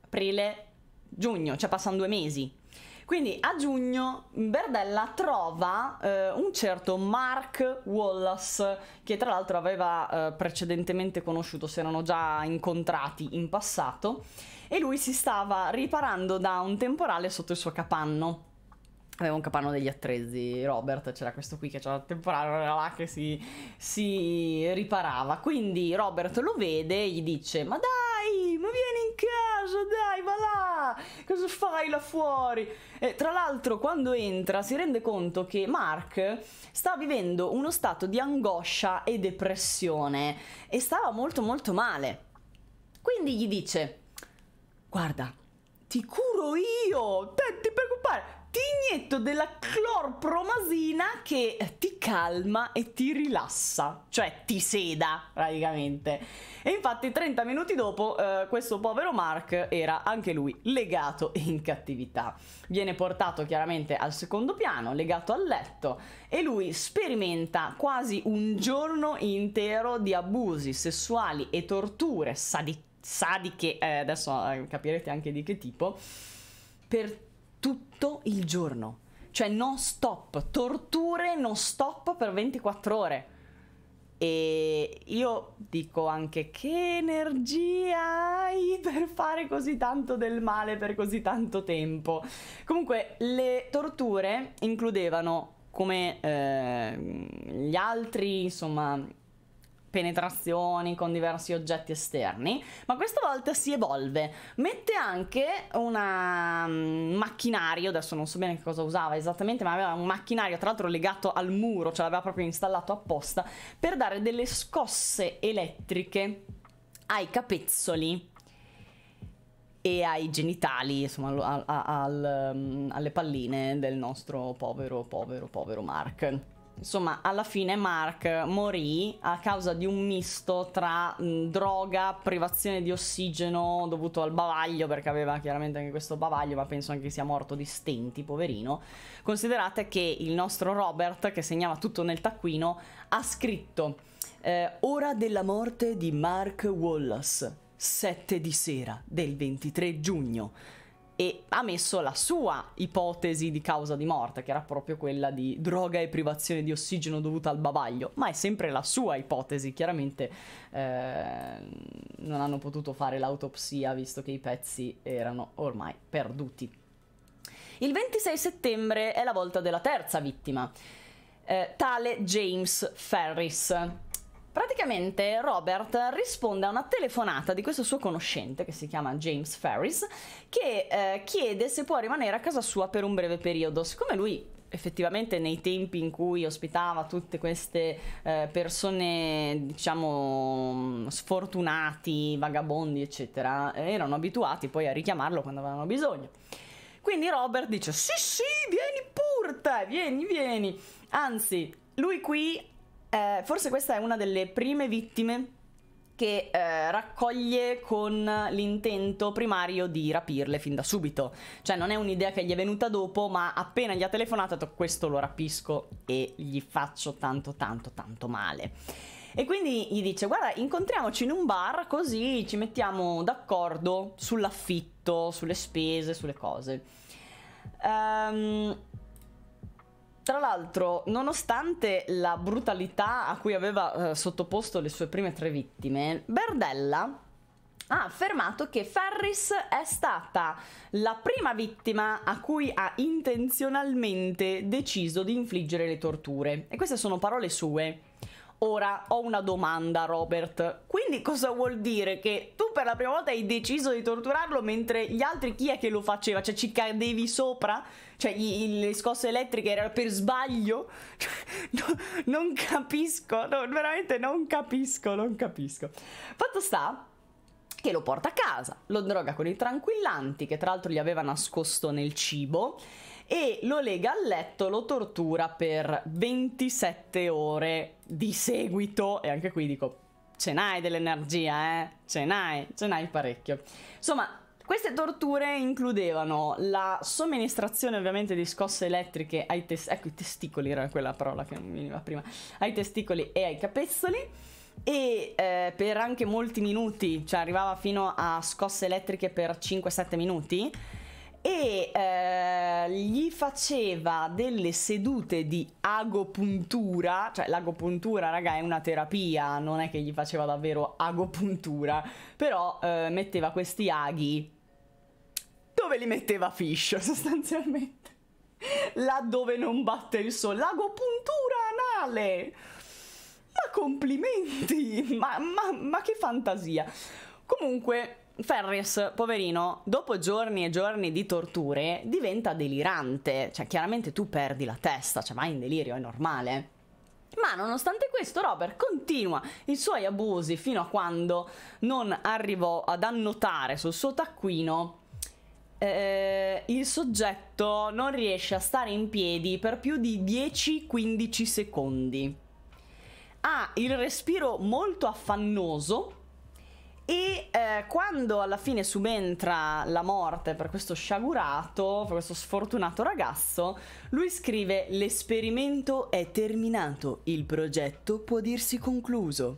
aprile, giugno, cioè passano due mesi, quindi a giugno Berdella trova eh, un certo Mark Wallace, che tra l'altro aveva eh, precedentemente conosciuto, si erano già incontrati in passato, e lui si stava riparando da un temporale sotto il suo capanno aveva un capanno degli attrezzi, Robert, c'era questo qui che c'era il temporale, là che si, si riparava. Quindi Robert lo vede e gli dice, ma dai, ma vieni in casa, dai, va là, cosa fai là fuori? E tra l'altro quando entra si rende conto che Mark sta vivendo uno stato di angoscia e depressione e stava molto molto male. Quindi gli dice, guarda, ti curo io, te ti preoccupare ti inietto della clorpromasina che ti calma e ti rilassa, cioè ti seda praticamente. E infatti 30 minuti dopo eh, questo povero Mark era anche lui legato in cattività. Viene portato chiaramente al secondo piano, legato al letto e lui sperimenta quasi un giorno intero di abusi sessuali e torture sadi- sadiche, eh, adesso eh, capirete anche di che tipo, per tutto il giorno. Cioè non stop, torture non stop per 24 ore. E io dico anche che energia hai per fare così tanto del male per così tanto tempo. Comunque le torture includevano come eh, gli altri, insomma, penetrazioni con diversi oggetti esterni, ma questa volta si evolve. Mette anche un um, macchinario, adesso non so bene che cosa usava esattamente, ma aveva un macchinario tra l'altro legato al muro, ce l'aveva proprio installato apposta, per dare delle scosse elettriche ai capezzoli e ai genitali, insomma, al, al, al, um, alle palline del nostro povero, povero, povero Mark. Insomma, alla fine Mark morì a causa di un misto tra mh, droga, privazione di ossigeno dovuto al bavaglio, perché aveva chiaramente anche questo bavaglio, ma penso anche sia morto di stenti, poverino. Considerate che il nostro Robert, che segnava tutto nel taccuino, ha scritto eh, Ora della morte di Mark Wallace, 7 di sera del 23 giugno e ha messo la sua ipotesi di causa di morte, che era proprio quella di droga e privazione di ossigeno dovuta al bavaglio, ma è sempre la sua ipotesi, chiaramente eh, non hanno potuto fare l'autopsia visto che i pezzi erano ormai perduti. Il 26 settembre è la volta della terza vittima, eh, tale James Ferris Praticamente Robert risponde a una telefonata di questo suo conoscente che si chiama James Ferris che eh, chiede se può rimanere a casa sua per un breve periodo. Siccome lui effettivamente nei tempi in cui ospitava tutte queste eh, persone diciamo sfortunati, vagabondi eccetera, erano abituati poi a richiamarlo quando avevano bisogno. Quindi Robert dice sì sì vieni pure te, vieni vieni. Anzi lui qui eh, forse questa è una delle prime vittime che eh, raccoglie con l'intento primario di rapirle fin da subito. Cioè non è un'idea che gli è venuta dopo, ma appena gli ha telefonato ha detto questo lo rapisco e gli faccio tanto tanto tanto male. E quindi gli dice: Guarda, incontriamoci in un bar così ci mettiamo d'accordo sull'affitto, sulle spese, sulle cose. Um, tra l'altro, nonostante la brutalità a cui aveva eh, sottoposto le sue prime tre vittime, Berdella ha affermato che Ferris è stata la prima vittima a cui ha intenzionalmente deciso di infliggere le torture. E queste sono parole sue. Ora ho una domanda, Robert. Quindi cosa vuol dire? Che tu per la prima volta hai deciso di torturarlo mentre gli altri chi è che lo faceva? Cioè ci cadevi sopra? Cioè gli, le scosse elettriche erano per sbaglio? no, non capisco, no, veramente non capisco, non capisco. Fatto sta che lo porta a casa, lo droga con i tranquillanti che tra l'altro gli aveva nascosto nel cibo e lo lega al letto, lo tortura per 27 ore di seguito e anche qui dico ce n'hai dell'energia, eh? Ce n'hai, ce n'hai parecchio. Insomma, queste torture includevano la somministrazione ovviamente di scosse elettriche ai testicoli, ecco i testicoli era quella parola che mi veniva prima, ai testicoli e ai capezzoli e eh, per anche molti minuti, cioè arrivava fino a scosse elettriche per 5-7 minuti e eh, gli faceva delle sedute di agopuntura, cioè l'agopuntura raga è una terapia, non è che gli faceva davvero agopuntura, però eh, metteva questi aghi dove li metteva Fish sostanzialmente, là dove non batte il sole, l'agopuntura anale. Ma complimenti, ma, ma, ma che fantasia. Comunque, Ferris, poverino, dopo giorni e giorni di torture, diventa delirante. Cioè, chiaramente tu perdi la testa, cioè vai in delirio, è normale. Ma nonostante questo, Robert continua i suoi abusi fino a quando non arrivò ad annotare sul suo taccuino eh, il soggetto non riesce a stare in piedi per più di 10-15 secondi. Ha il respiro molto affannoso e eh, quando alla fine subentra la morte per questo sciagurato, per questo sfortunato ragazzo, lui scrive l'esperimento è terminato, il progetto può dirsi concluso.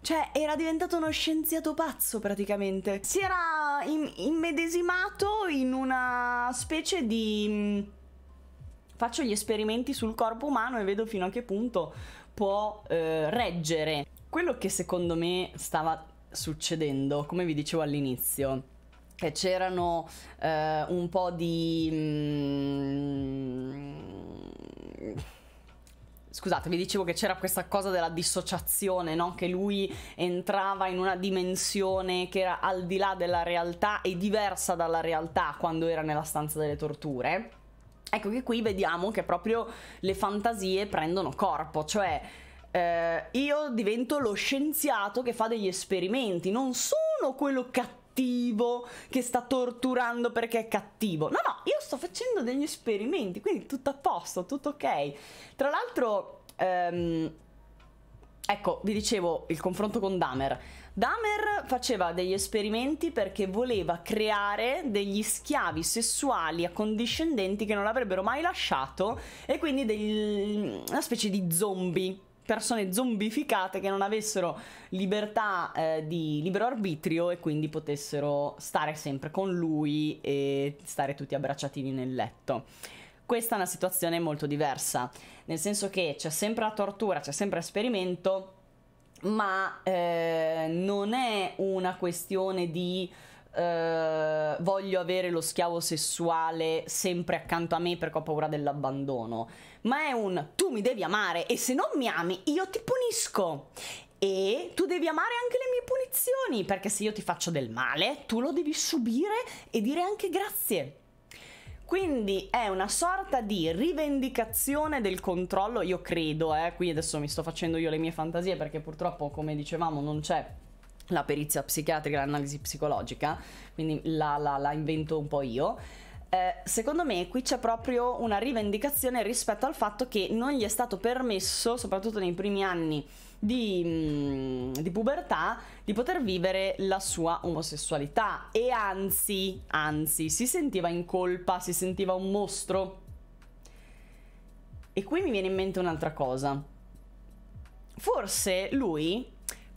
Cioè, era diventato uno scienziato pazzo praticamente. Si era in- immedesimato in una specie di... Mm, faccio gli esperimenti sul corpo umano e vedo fino a che punto può eh, reggere quello che secondo me stava succedendo, come vi dicevo all'inizio, che c'erano eh, un po' di... Mm, scusate, vi dicevo che c'era questa cosa della dissociazione, no? Che lui entrava in una dimensione che era al di là della realtà e diversa dalla realtà quando era nella stanza delle torture. Ecco che qui vediamo che proprio le fantasie prendono corpo, cioè eh, io divento lo scienziato che fa degli esperimenti, non sono quello cattivo che sta torturando perché è cattivo. No, no, io sto facendo degli esperimenti, quindi tutto a posto, tutto ok. Tra l'altro, ehm, ecco, vi dicevo il confronto con Dahmer. Dahmer faceva degli esperimenti perché voleva creare degli schiavi sessuali accondiscendenti che non l'avrebbero mai lasciato e quindi degli, una specie di zombie persone zombificate che non avessero libertà eh, di libero arbitrio e quindi potessero stare sempre con lui e stare tutti abbracciatini nel letto. Questa è una situazione molto diversa, nel senso che c'è sempre la tortura, c'è sempre esperimento, ma eh, non è una questione di eh, voglio avere lo schiavo sessuale sempre accanto a me perché ho paura dell'abbandono, ma è un tu mi devi amare e se non mi ami io ti punisco. E tu devi amare anche le mie punizioni, perché se io ti faccio del male, tu lo devi subire e dire anche grazie. Quindi è una sorta di rivendicazione del controllo, io credo, eh, qui adesso mi sto facendo io le mie fantasie perché purtroppo, come dicevamo, non c'è la perizia psichiatrica, l'analisi psicologica, quindi la, la, la invento un po' io. Eh, secondo me qui c'è proprio una rivendicazione rispetto al fatto che non gli è stato permesso, soprattutto nei primi anni di, mm, di, pubertà, di poter vivere la sua omosessualità e anzi, anzi, si sentiva in colpa, si sentiva un mostro. E qui mi viene in mente un'altra cosa forse lui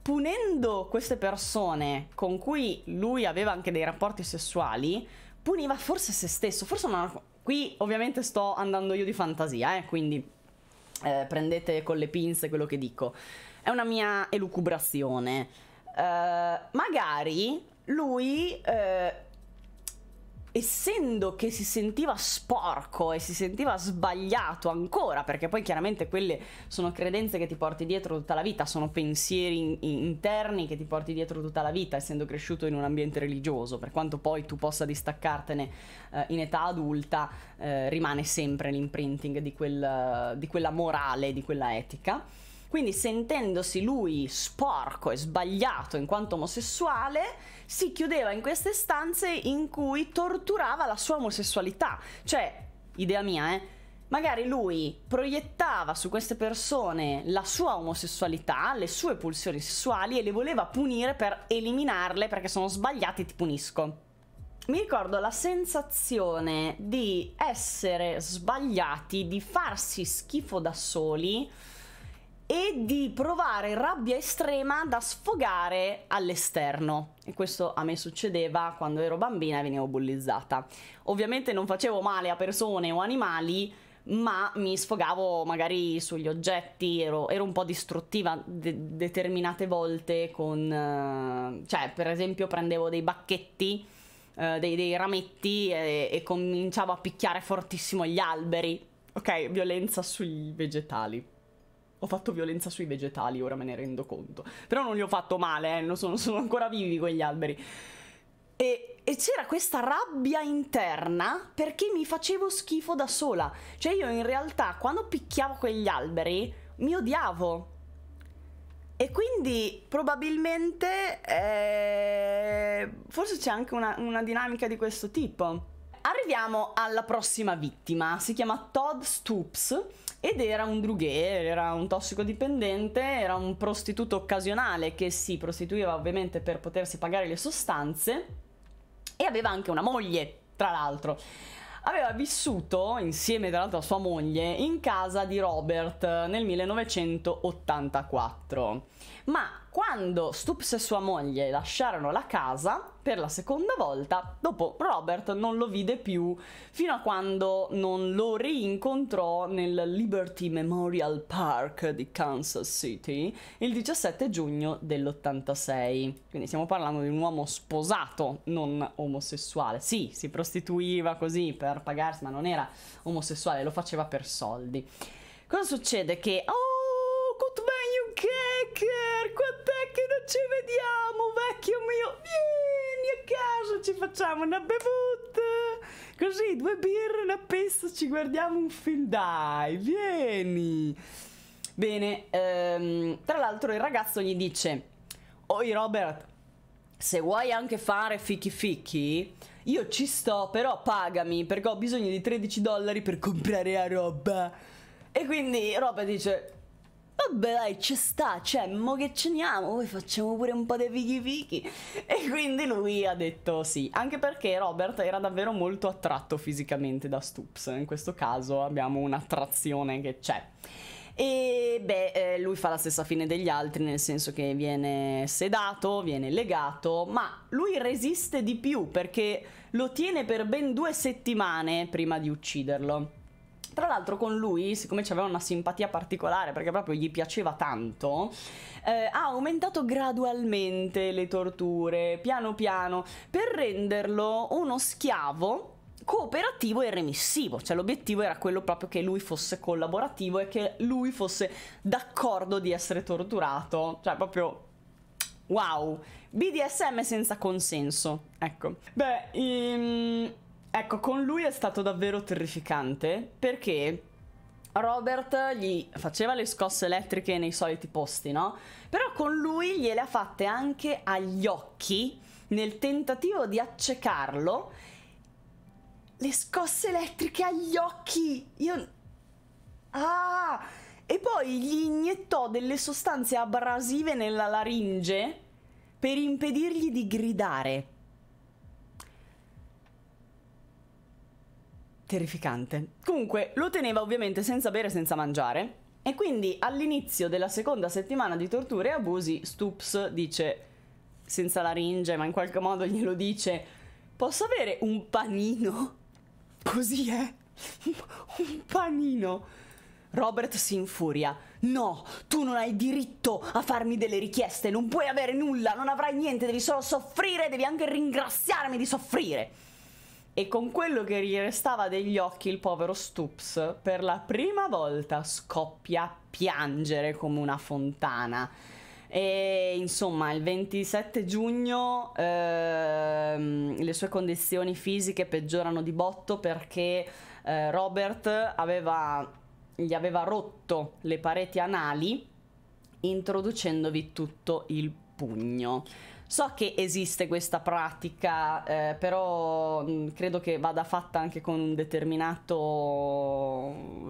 punendo queste persone con cui lui aveva anche dei rapporti sessuali, puniva forse se stesso, forse non... Qui ovviamente sto andando io di fantasia, eh, quindi eh, prendete con le pinze quello che dico. È una mia elucubrazione. Eh, magari lui eh, essendo che si sentiva sporco e si sentiva sbagliato ancora, perché poi chiaramente quelle sono credenze che ti porti dietro tutta la vita, sono pensieri in- interni che ti porti dietro tutta la vita, essendo cresciuto in un ambiente religioso, per quanto poi tu possa distaccartene eh, in età adulta, eh, rimane sempre l'imprinting di, quel, di quella morale, di quella etica. Quindi sentendosi lui sporco e sbagliato in quanto omosessuale, si chiudeva in queste stanze in cui torturava la sua omosessualità. Cioè, idea mia, eh? Magari lui proiettava su queste persone la sua omosessualità, le sue pulsioni sessuali e le voleva punire per eliminarle perché sono sbagliati, ti punisco. Mi ricordo la sensazione di essere sbagliati, di farsi schifo da soli e di provare rabbia estrema da sfogare all'esterno. E questo a me succedeva quando ero bambina e venivo bullizzata. Ovviamente non facevo male a persone o animali, ma mi sfogavo magari sugli oggetti, ero, ero un po' distruttiva de- determinate volte con... Uh, cioè, per esempio prendevo dei bacchetti, uh, dei, dei, rametti e, e cominciavo a picchiare fortissimo gli alberi. Ok, violenza sui vegetali ho fatto violenza sui vegetali, ora me ne rendo conto. Però non li ho fatto male, eh, sono, sono, ancora vivi quegli alberi. E, e, c'era questa rabbia interna perché mi facevo schifo da sola. Cioè io in realtà quando picchiavo quegli alberi mi odiavo. E quindi probabilmente eh, forse c'è anche una, una dinamica di questo tipo. Arriviamo alla prossima vittima, si chiama Todd Stoops ed era un drughe, era un tossicodipendente, era un prostituto occasionale che si prostituiva ovviamente per potersi pagare le sostanze e aveva anche una moglie, tra l'altro. Aveva vissuto insieme tra l'altro a sua moglie in casa di Robert nel 1984. Ma quando Stoops e sua moglie lasciarono la casa per la seconda volta, dopo Robert non lo vide più fino a quando non lo rincontrò nel Liberty Memorial Park di Kansas City il 17 giugno dell'86. Quindi stiamo parlando di un uomo sposato, non omosessuale. Sì, si prostituiva così per pagarsi, ma non era omosessuale, lo faceva per soldi. Cosa succede? Che oh, Hacker, quant'è che non ci vediamo, vecchio mio? Vieni a casa, ci facciamo una bevuta. Così, due birre, una pesta, ci guardiamo un film. Dai, vieni. Bene, ehm, tra l'altro il ragazzo gli dice, Oi Robert, se vuoi anche fare fichi fichi, io ci sto, però pagami perché ho bisogno di 13 dollari per comprare la roba. E quindi Robert dice, Vabbè dai, ci sta, cioè, mo che ceniamo, poi facciamo pure un po' dei fichi fichi. E quindi lui ha detto sì, anche perché Robert era davvero molto attratto fisicamente da Stoops, in questo caso abbiamo un'attrazione che c'è. E beh, eh, lui fa la stessa fine degli altri, nel senso che viene sedato, viene legato, ma lui resiste di più perché lo tiene per ben due settimane prima di ucciderlo. Tra l'altro con lui, siccome aveva una simpatia particolare perché proprio gli piaceva tanto, eh, ha aumentato gradualmente le torture, piano piano, per renderlo uno schiavo cooperativo e remissivo, cioè l'obiettivo era quello proprio che lui fosse collaborativo e che lui fosse d'accordo di essere torturato, cioè proprio wow, BDSM senza consenso, ecco. Beh, um, Ecco, con lui è stato davvero terrificante perché Robert gli faceva le scosse elettriche nei soliti posti, no? Però con lui gliele ha fatte anche agli occhi nel tentativo di accecarlo. Le scosse elettriche agli occhi! Io... Ah! E poi gli iniettò delle sostanze abrasive nella laringe per impedirgli di gridare. Terrificante. Comunque lo teneva ovviamente senza bere e senza mangiare E quindi all'inizio della seconda settimana di torture e abusi, Stoops dice, senza laringe, ma in qualche modo glielo dice, posso avere un panino? Così è, un panino. Robert si infuria. No, tu non hai diritto a farmi delle richieste, non puoi avere nulla, non avrai niente, devi solo soffrire, devi anche ringraziarmi di soffrire. E con quello che gli restava degli occhi, il povero Stoops per la prima volta scoppia a piangere come una fontana. E insomma, il 27 giugno ehm, le sue condizioni fisiche peggiorano di botto perché eh, Robert aveva, gli aveva rotto le pareti anali introducendovi tutto il pugno. So che esiste questa pratica, eh, però mh, mm, credo che vada fatta anche con un determinato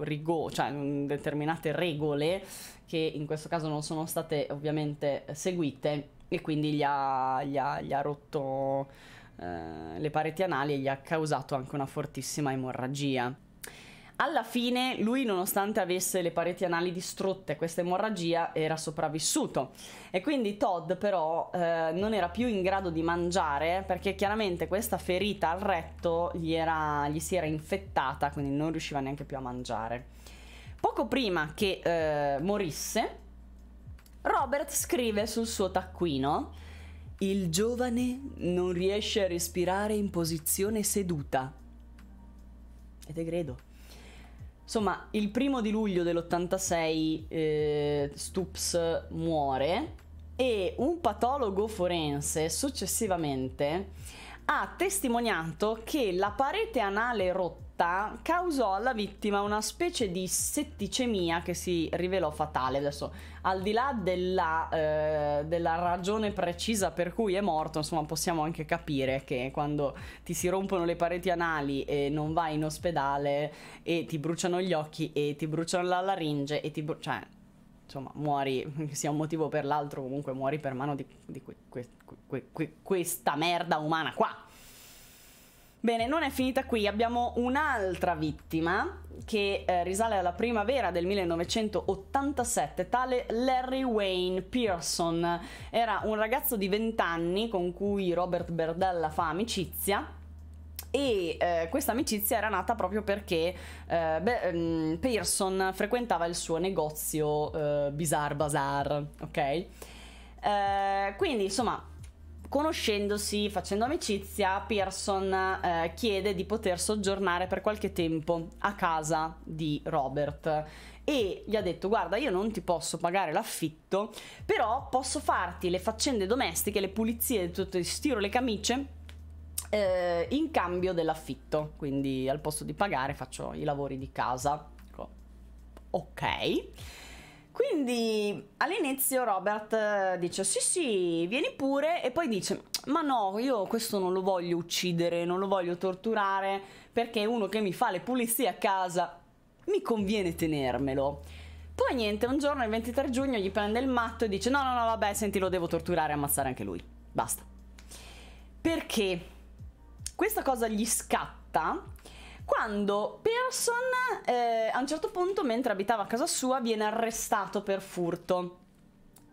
rigore, cioè determinate regole che in questo caso non sono state ovviamente seguite e quindi gli ha, gli ha, gli ha rotto eh, le pareti anali e gli ha causato anche una fortissima emorragia. Alla fine lui, nonostante avesse le pareti anali distrutte, questa emorragia era sopravvissuto e quindi Todd però eh, non era più in grado di mangiare perché chiaramente questa ferita al retto gli, era, gli si era infettata, quindi non riusciva neanche più a mangiare. Poco prima che eh, morisse, Robert scrive sul suo taccuino il giovane non riesce a respirare in posizione seduta. Ed è credo. Insomma, il primo di luglio dell'86 eh, Stoops muore e un patologo forense successivamente ha testimoniato che la parete anale rotta causò alla vittima una specie di setticemia che si rivelò fatale. Adesso, al di là della, eh, della ragione precisa per cui è morto, insomma, possiamo anche capire che quando ti si rompono le pareti anali e non vai in ospedale e ti bruciano gli occhi e ti bruciano la laringe e ti bruciano... Cioè, insomma, muori, sia un motivo per l'altro, comunque muori per mano di, di que, que, que, questa merda umana qua. Bene, non è finita qui, abbiamo un'altra vittima che eh, risale alla primavera del 1987, tale Larry Wayne Pearson. Era un ragazzo di 20 anni con cui Robert Berdella fa amicizia e eh, questa amicizia era nata proprio perché eh, beh, um, Pearson frequentava il suo negozio eh, Bizarre Bazaar, ok? Eh, quindi insomma conoscendosi, facendo amicizia, Pearson eh, chiede di poter soggiornare per qualche tempo a casa di Robert e gli ha detto guarda io non ti posso pagare l'affitto però posso farti le faccende domestiche le pulizie tutto ti stiro le camicie eh, in cambio dell'affitto. Quindi al posto di pagare faccio i lavori di casa. Ok. Quindi all'inizio Robert eh, dice sì sì, vieni pure. E poi dice ma no, io questo non lo voglio uccidere, non lo voglio torturare perché uno che mi fa le pulizie a casa. Mi conviene tenermelo. Poi niente, un giorno il 23 giugno gli prende il matto e dice no no no vabbè senti lo devo torturare e ammazzare anche lui. Basta. Perché questa cosa gli scatta quando Pearson eh, a un certo punto, mentre abitava a casa sua, viene arrestato per furto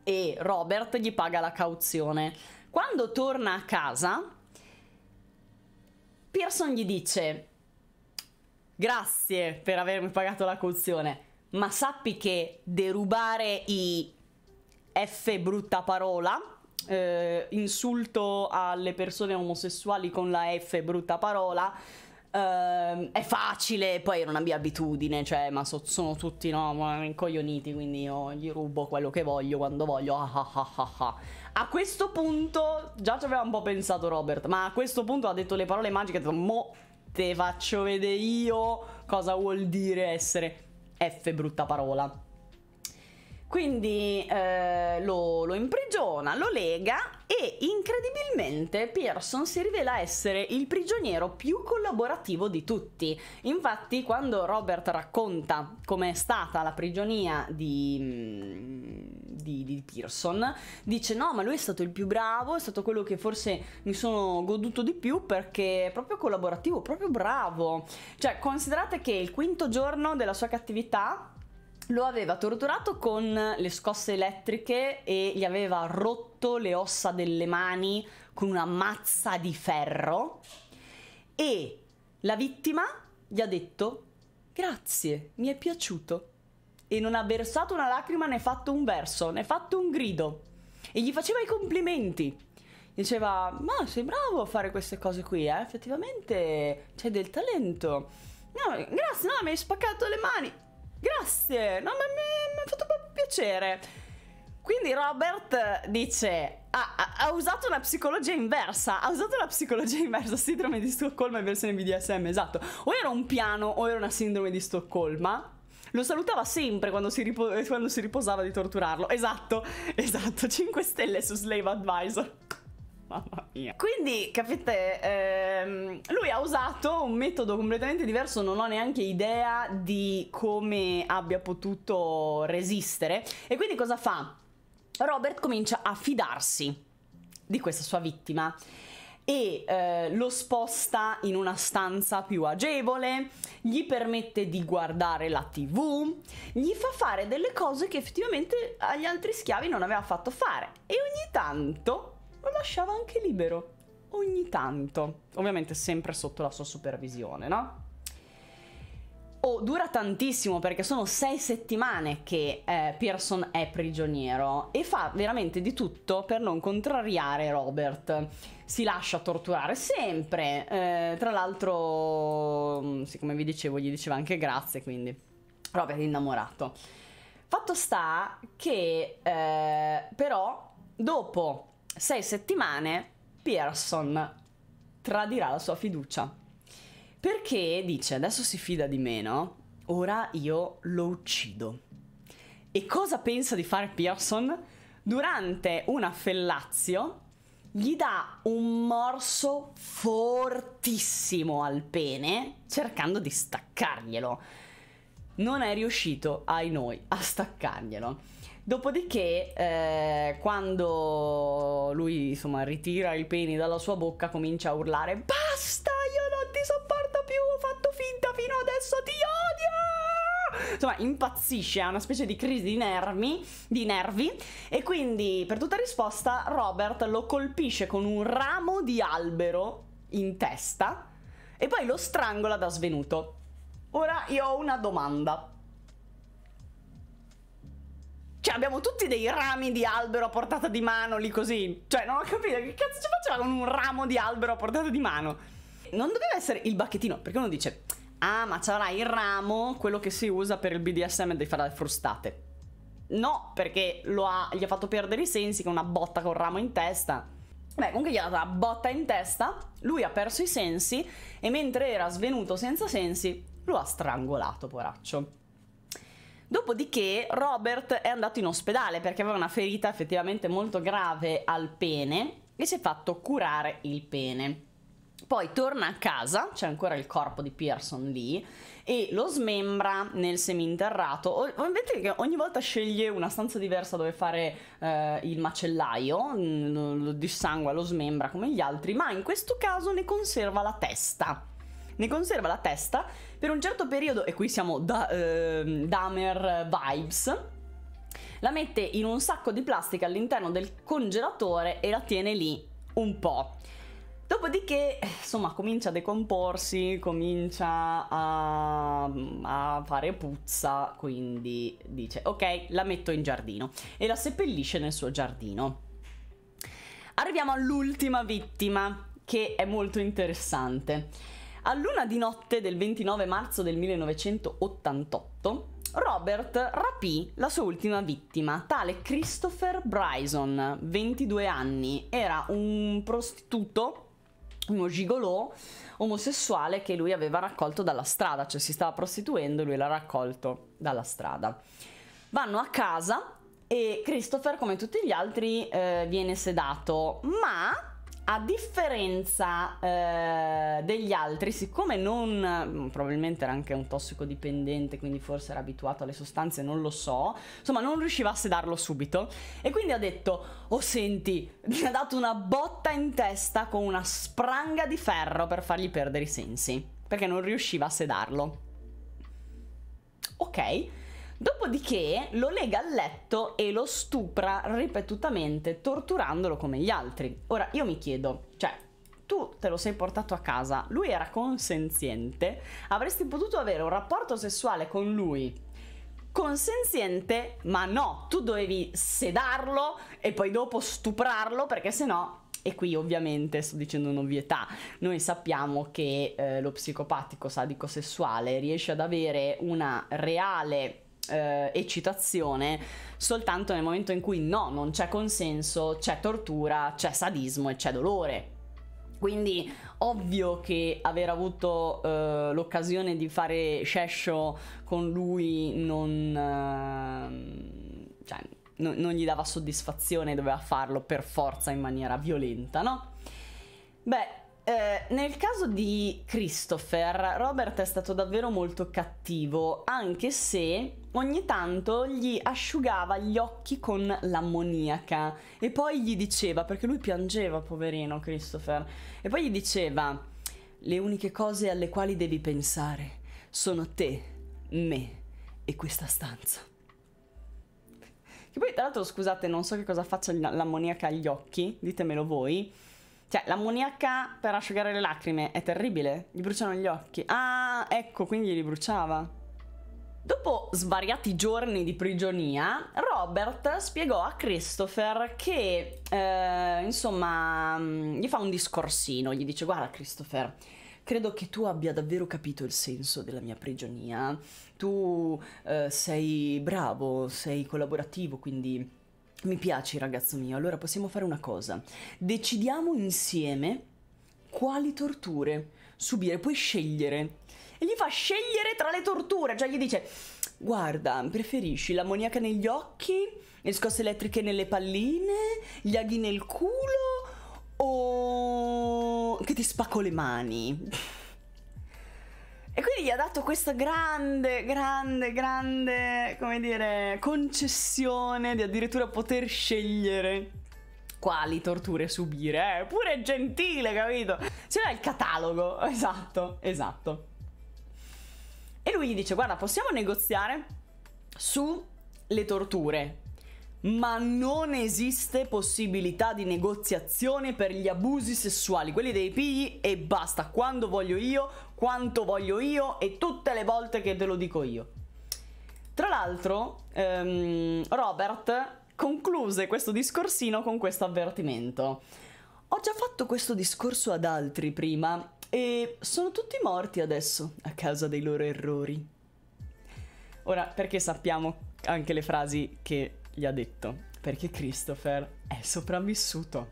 e Robert gli paga la cauzione. Quando torna a casa, Pearson gli dice grazie per avermi pagato la cauzione, ma sappi che derubare i F brutta parola, eh, insulto alle persone omosessuali con la F brutta parola, Uh, è facile, poi non abbia abitudine, cioè, ma so, sono tutti no, incoglioniti, quindi io gli rubo quello che voglio quando voglio. Ah, ah, ah, a questo punto, già ci aveva un po' pensato Robert, ma a questo punto ha detto le parole magiche, mo te faccio vedere io cosa vuol dire essere F brutta parola. Quindi eh, lo, lo, imprigiona, lo lega e incredibilmente Pearson si rivela essere il prigioniero più collaborativo di tutti. Infatti quando Robert racconta com'è stata la prigionia di, mm, di, di Pearson, dice no ma lui è stato il più bravo, è stato quello che forse mi sono goduto di più perché è proprio collaborativo, proprio bravo. Cioè considerate che il quinto giorno della sua cattività lo aveva torturato con le scosse elettriche e gli aveva rotto le ossa delle mani con una mazza di ferro e la vittima gli ha detto grazie, mi è piaciuto e non ha versato una lacrima né fatto un verso, né fatto un grido e gli faceva i complimenti. Diceva, ma sei bravo a fare queste cose qui, eh? effettivamente c'hai del talento. No, grazie, no, mi hai spaccato le mani. Grazie, no, ma mi, ha fatto proprio piacere. Quindi Robert dice, ha, ha, usato una psicologia inversa, ha usato la psicologia inversa, sindrome di Stoccolma in versione BDSM, esatto. O era un piano o era una sindrome di Stoccolma. Lo salutava sempre quando si, ripo- quando si riposava di torturarlo. Esatto, esatto, 5 stelle su Slave Advisor. Mamma mia. Quindi, capite, ehm, lui ha usato un metodo completamente diverso, non ho neanche idea di come abbia potuto resistere. E quindi cosa fa? Robert comincia a fidarsi di questa sua vittima e eh, lo sposta in una stanza più agevole, gli permette di guardare la tv, gli fa fare delle cose che effettivamente agli altri schiavi non aveva fatto fare e ogni tanto lo lasciava anche libero. Ogni tanto. Ovviamente sempre sotto la sua supervisione, no? Oh, dura tantissimo perché sono sei settimane che eh, Pearson è prigioniero e fa veramente di tutto per non contrariare Robert. Si lascia torturare sempre, eh, tra l'altro, mm, sì, come vi dicevo, gli diceva anche grazie, quindi Robert è innamorato. Fatto sta che eh, però dopo sei settimane Pearson tradirà la sua fiducia. Perché dice adesso si fida di me, no? Ora io lo uccido. E cosa pensa di fare Pearson? Durante una fellazio gli dà un morso fortissimo al pene cercando di staccarglielo. Non è riuscito, ai noi, a staccarglielo. Dopodiché, eh, quando lui insomma ritira il pene dalla sua bocca, comincia a urlare: Basta, io non ti sopporto più, ho fatto finta fino adesso, ti odio! Insomma, impazzisce, ha una specie di crisi di nervi, di nervi e quindi per tutta risposta Robert lo colpisce con un ramo di albero in testa e poi lo strangola da svenuto. Ora io ho una domanda. Cioè, abbiamo tutti dei rami di albero a portata di mano lì così. Cioè, non ho capito che cazzo ci faceva con un ramo di albero a portata di mano. Non doveva essere il bacchettino, perché uno dice, ah, ma c'avrà il ramo, quello che si usa per il BDSM dei fare le frustate. No, perché ha, gli ha fatto perdere i sensi con una botta con un ramo in testa. Beh, comunque gli ha dato una botta in testa, lui ha perso i sensi e mentre era svenuto senza sensi, lo ha strangolato, poraccio. Dopodiché Robert è andato in ospedale perché aveva una ferita effettivamente molto grave al pene e si è fatto curare il pene. Poi torna a casa, c'è ancora il corpo di Pearson lì, e lo smembra nel seminterrato. Vedete che ogni volta sceglie una stanza diversa dove fare eh, il macellaio, mm, lo dissangua, lo smembra come gli altri, ma in questo caso ne conserva la testa ne conserva la testa per un certo periodo, e qui siamo da, eh, Damer vibes, la mette in un sacco di plastica all'interno del congelatore e la tiene lì un po'. Dopodiché, insomma, comincia a decomporsi, comincia a, a, fare puzza, quindi dice ok, la metto in giardino e la seppellisce nel suo giardino. Arriviamo all'ultima vittima, che è molto interessante. A luna di notte del 29 marzo del 1988, Robert rapì la sua ultima vittima, tale Christopher Bryson, 22 anni. Era un prostituto, uno gigolò omosessuale che lui aveva raccolto dalla strada, cioè si stava prostituendo e lui l'ha raccolto dalla strada. Vanno a casa e Christopher, come tutti gli altri, eh, viene sedato, ma a differenza eh, degli altri, siccome non probabilmente era anche un tossicodipendente, quindi forse era abituato alle sostanze, non lo so, insomma, non riusciva a sedarlo subito e quindi ha detto: "Oh, senti, mi ha dato una botta in testa con una spranga di ferro per fargli perdere i sensi, perché non riusciva a sedarlo". Ok. Dopodiché lo lega al letto e lo stupra ripetutamente, torturandolo come gli altri. Ora io mi chiedo, cioè, tu te lo sei portato a casa, lui era consenziente, avresti potuto avere un rapporto sessuale con lui consenziente, ma no, tu dovevi sedarlo e poi dopo stuprarlo perché sennò e qui ovviamente sto dicendo un'ovvietà, noi sappiamo che eh, lo psicopatico sadico sessuale riesce ad avere una reale eh, eccitazione soltanto nel momento in cui no, non c'è consenso, c'è tortura, c'è sadismo e c'è dolore. Quindi ovvio che aver avuto eh, l'occasione di fare Shesho con lui non, eh, cioè, no, non gli dava soddisfazione, doveva farlo per forza in maniera violenta, no? Beh, eh, nel caso di Christopher, Robert è stato davvero molto cattivo, anche se ogni tanto gli asciugava gli occhi con l'ammoniaca e poi gli diceva, perché lui piangeva, poverino Christopher, e poi gli diceva, le uniche cose alle quali devi pensare sono te, me e questa stanza. Che poi, tra l'altro, scusate, non so che cosa faccia l'ammoniaca agli occhi, ditemelo voi. Cioè, l'ammoniaca per asciugare le lacrime è terribile. Gli bruciano gli occhi. Ah, ecco, quindi li bruciava. Dopo svariati giorni di prigionia, Robert spiegò a Christopher che, eh, insomma, mm, gli fa un discorsino. Gli dice: Guarda, Christopher, credo che tu abbia davvero capito il senso della mia prigionia. Tu eh, sei bravo, sei collaborativo, quindi mi piaci, ragazzo mio, allora possiamo fare una cosa. Decidiamo insieme quali torture subire, puoi scegliere. E gli fa scegliere tra le torture, cioè gli dice, guarda, preferisci l'ammoniaca negli occhi, le scosse elettriche nelle palline, gli aghi nel culo o che ti spacco le mani? E quindi gli ha dato questa grande, grande, grande, come dire, concessione di addirittura poter scegliere quali torture subire. Eh, pure gentile, capito? C'era il catalogo, esatto, esatto. E lui gli dice, guarda, possiamo negoziare sulle torture ma non esiste possibilità di negoziazione per gli abusi sessuali, quelli dei pigli e basta, quando voglio io, quanto voglio io e tutte le volte che te lo dico io. Tra l'altro, ehm, Robert concluse questo discorsino con questo avvertimento. Ho già fatto questo discorso ad altri prima e sono tutti morti adesso a causa dei loro errori. Ora, perché sappiamo anche le frasi che gli ha detto, perché Christopher è sopravvissuto.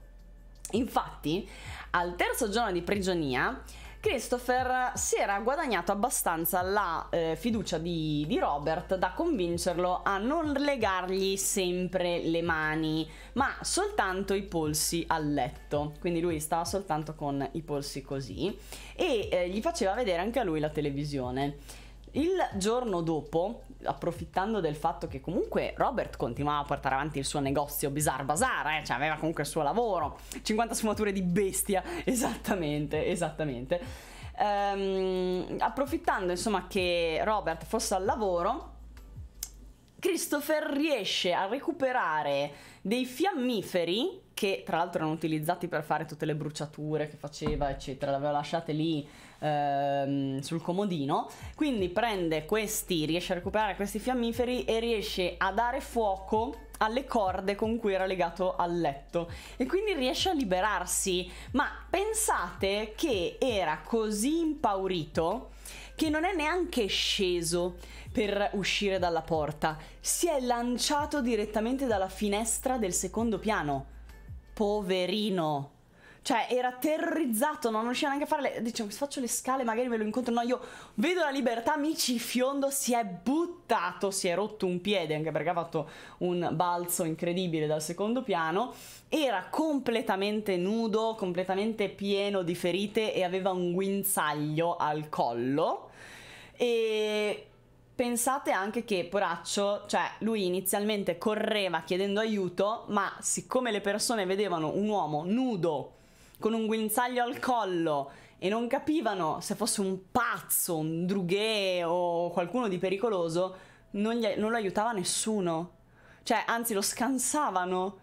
Infatti, al terzo giorno di prigionia, Christopher si era guadagnato abbastanza la eh, fiducia di, di, Robert da convincerlo a non legargli sempre le mani, ma soltanto i polsi al letto. Quindi lui stava soltanto con i polsi così e eh, gli faceva vedere anche a lui la televisione. Il giorno dopo, approfittando del fatto che comunque Robert continuava a portare avanti il suo negozio Bizarre Bazaar, eh, cioè aveva comunque il suo lavoro, 50 sfumature di bestia, esattamente, esattamente. Ehm, approfittando insomma che Robert fosse al lavoro, Christopher riesce a recuperare dei fiammiferi che tra l'altro erano utilizzati per fare tutte le bruciature che faceva, eccetera, le aveva lasciate lì ehm, sul comodino. Quindi prende questi, riesce a recuperare questi fiammiferi e riesce a dare fuoco alle corde con cui era legato al letto e quindi riesce a liberarsi. Ma pensate che era così impaurito che non è neanche sceso per uscire dalla porta, si è lanciato direttamente dalla finestra del secondo piano. Poverino. Cioè, era terrorizzato, non riusciva neanche a fare le... Dice, faccio le scale, magari me lo incontro. No, io vedo la libertà, mi ci fiondo, si è buttato, si è rotto un piede, anche perché ha fatto un balzo incredibile dal secondo piano. Era completamente nudo, completamente pieno di ferite e aveva un guinzaglio al collo. E pensate anche che Poraccio, cioè lui inizialmente correva chiedendo aiuto, ma siccome le persone vedevano un uomo nudo con un guinzaglio al collo e non capivano se fosse un pazzo, un drughe o qualcuno di pericoloso, non, gli, non lo aiutava nessuno. Cioè, anzi, lo scansavano.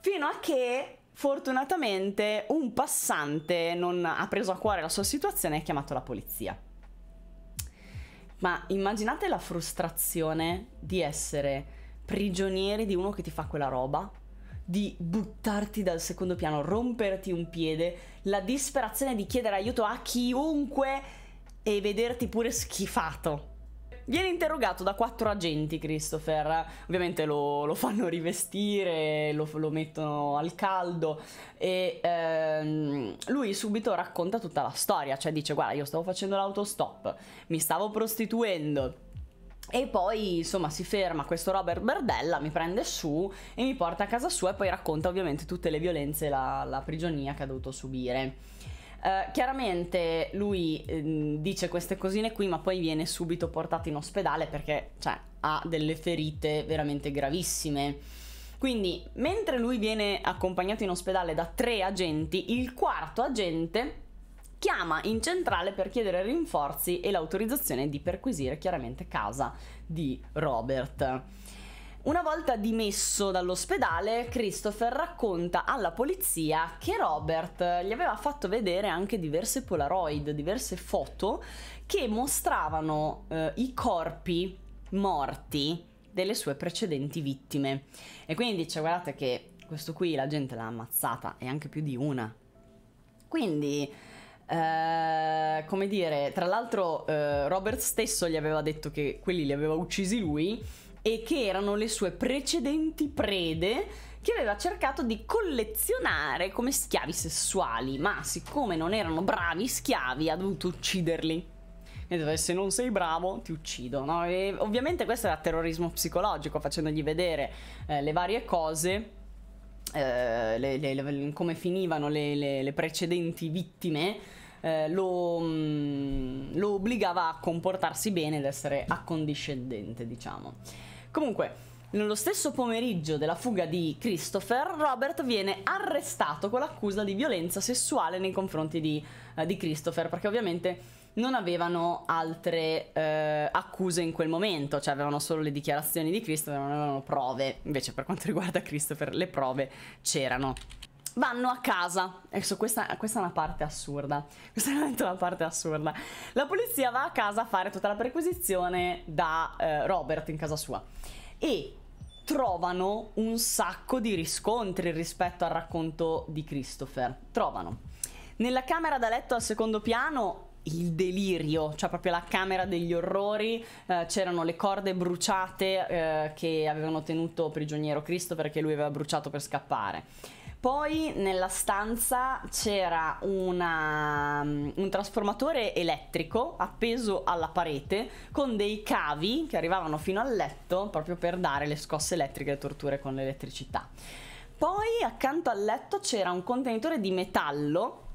Fino a che fortunatamente un passante non ha preso a cuore la sua situazione e ha chiamato la polizia. Ma immaginate la frustrazione di essere prigionieri di uno che ti fa quella roba, di buttarti dal secondo piano, romperti un piede, la disperazione di chiedere aiuto a chiunque e vederti pure schifato. Viene interrogato da quattro agenti Christopher, ovviamente lo, lo fanno rivestire, lo, lo, mettono al caldo e ehm, lui subito racconta tutta la storia, cioè dice guarda io stavo facendo l'autostop, mi stavo prostituendo, e poi insomma si ferma questo Robert Berdella, mi prende su e mi porta a casa sua e poi racconta ovviamente tutte le violenze e la, la prigionia che ha dovuto subire. Uh, chiaramente lui eh, dice queste cosine qui, ma poi viene subito portato in ospedale perché cioè, ha delle ferite veramente gravissime. Quindi, mentre lui viene accompagnato in ospedale da tre agenti, il quarto agente chiama in centrale per chiedere rinforzi e l'autorizzazione di perquisire chiaramente casa di Robert. Una volta dimesso dall'ospedale, Christopher racconta alla polizia che Robert gli aveva fatto vedere anche diverse Polaroid, diverse foto che mostravano eh, i corpi morti delle sue precedenti vittime. E quindi dice: Guardate, che questo qui la gente l'ha ammazzata e anche più di una. Quindi. Eh, come dire, tra l'altro, eh, Robert stesso gli aveva detto che quelli li aveva uccisi lui e che erano le sue precedenti prede che aveva cercato di collezionare come schiavi sessuali, ma siccome non erano bravi schiavi ha dovuto ucciderli. E se non sei bravo ti uccido, no? E ovviamente questo era terrorismo psicologico, facendogli vedere eh, le varie cose, eh, le, le, le, come finivano le, precedenti vittime, eh, lo, mh, mm, lo obbligava a comportarsi bene ed essere accondiscendente, diciamo. Comunque, nello stesso pomeriggio della fuga di Christopher, Robert viene arrestato con l'accusa di violenza sessuale nei confronti di, uh, di Christopher, perché ovviamente non avevano altre uh, accuse in quel momento, cioè avevano solo le dichiarazioni di Christopher, non avevano prove. Invece, per quanto riguarda Christopher, le prove c'erano vanno a casa. Adesso questa, questa, è una parte assurda. Questa è veramente una parte assurda. La polizia va a casa a fare tutta la perquisizione da eh, Robert in casa sua e trovano un sacco di riscontri rispetto al racconto di Christopher. Trovano nella camera da letto al secondo piano il delirio, cioè proprio la camera degli orrori, eh, c'erano le corde bruciate eh, che avevano tenuto prigioniero Christopher che lui aveva bruciato per scappare poi nella stanza c'era una, mm, un trasformatore elettrico appeso alla parete con dei cavi che arrivavano fino al letto proprio per dare le scosse elettriche e torture con l'elettricità. Poi accanto al letto c'era un contenitore di metallo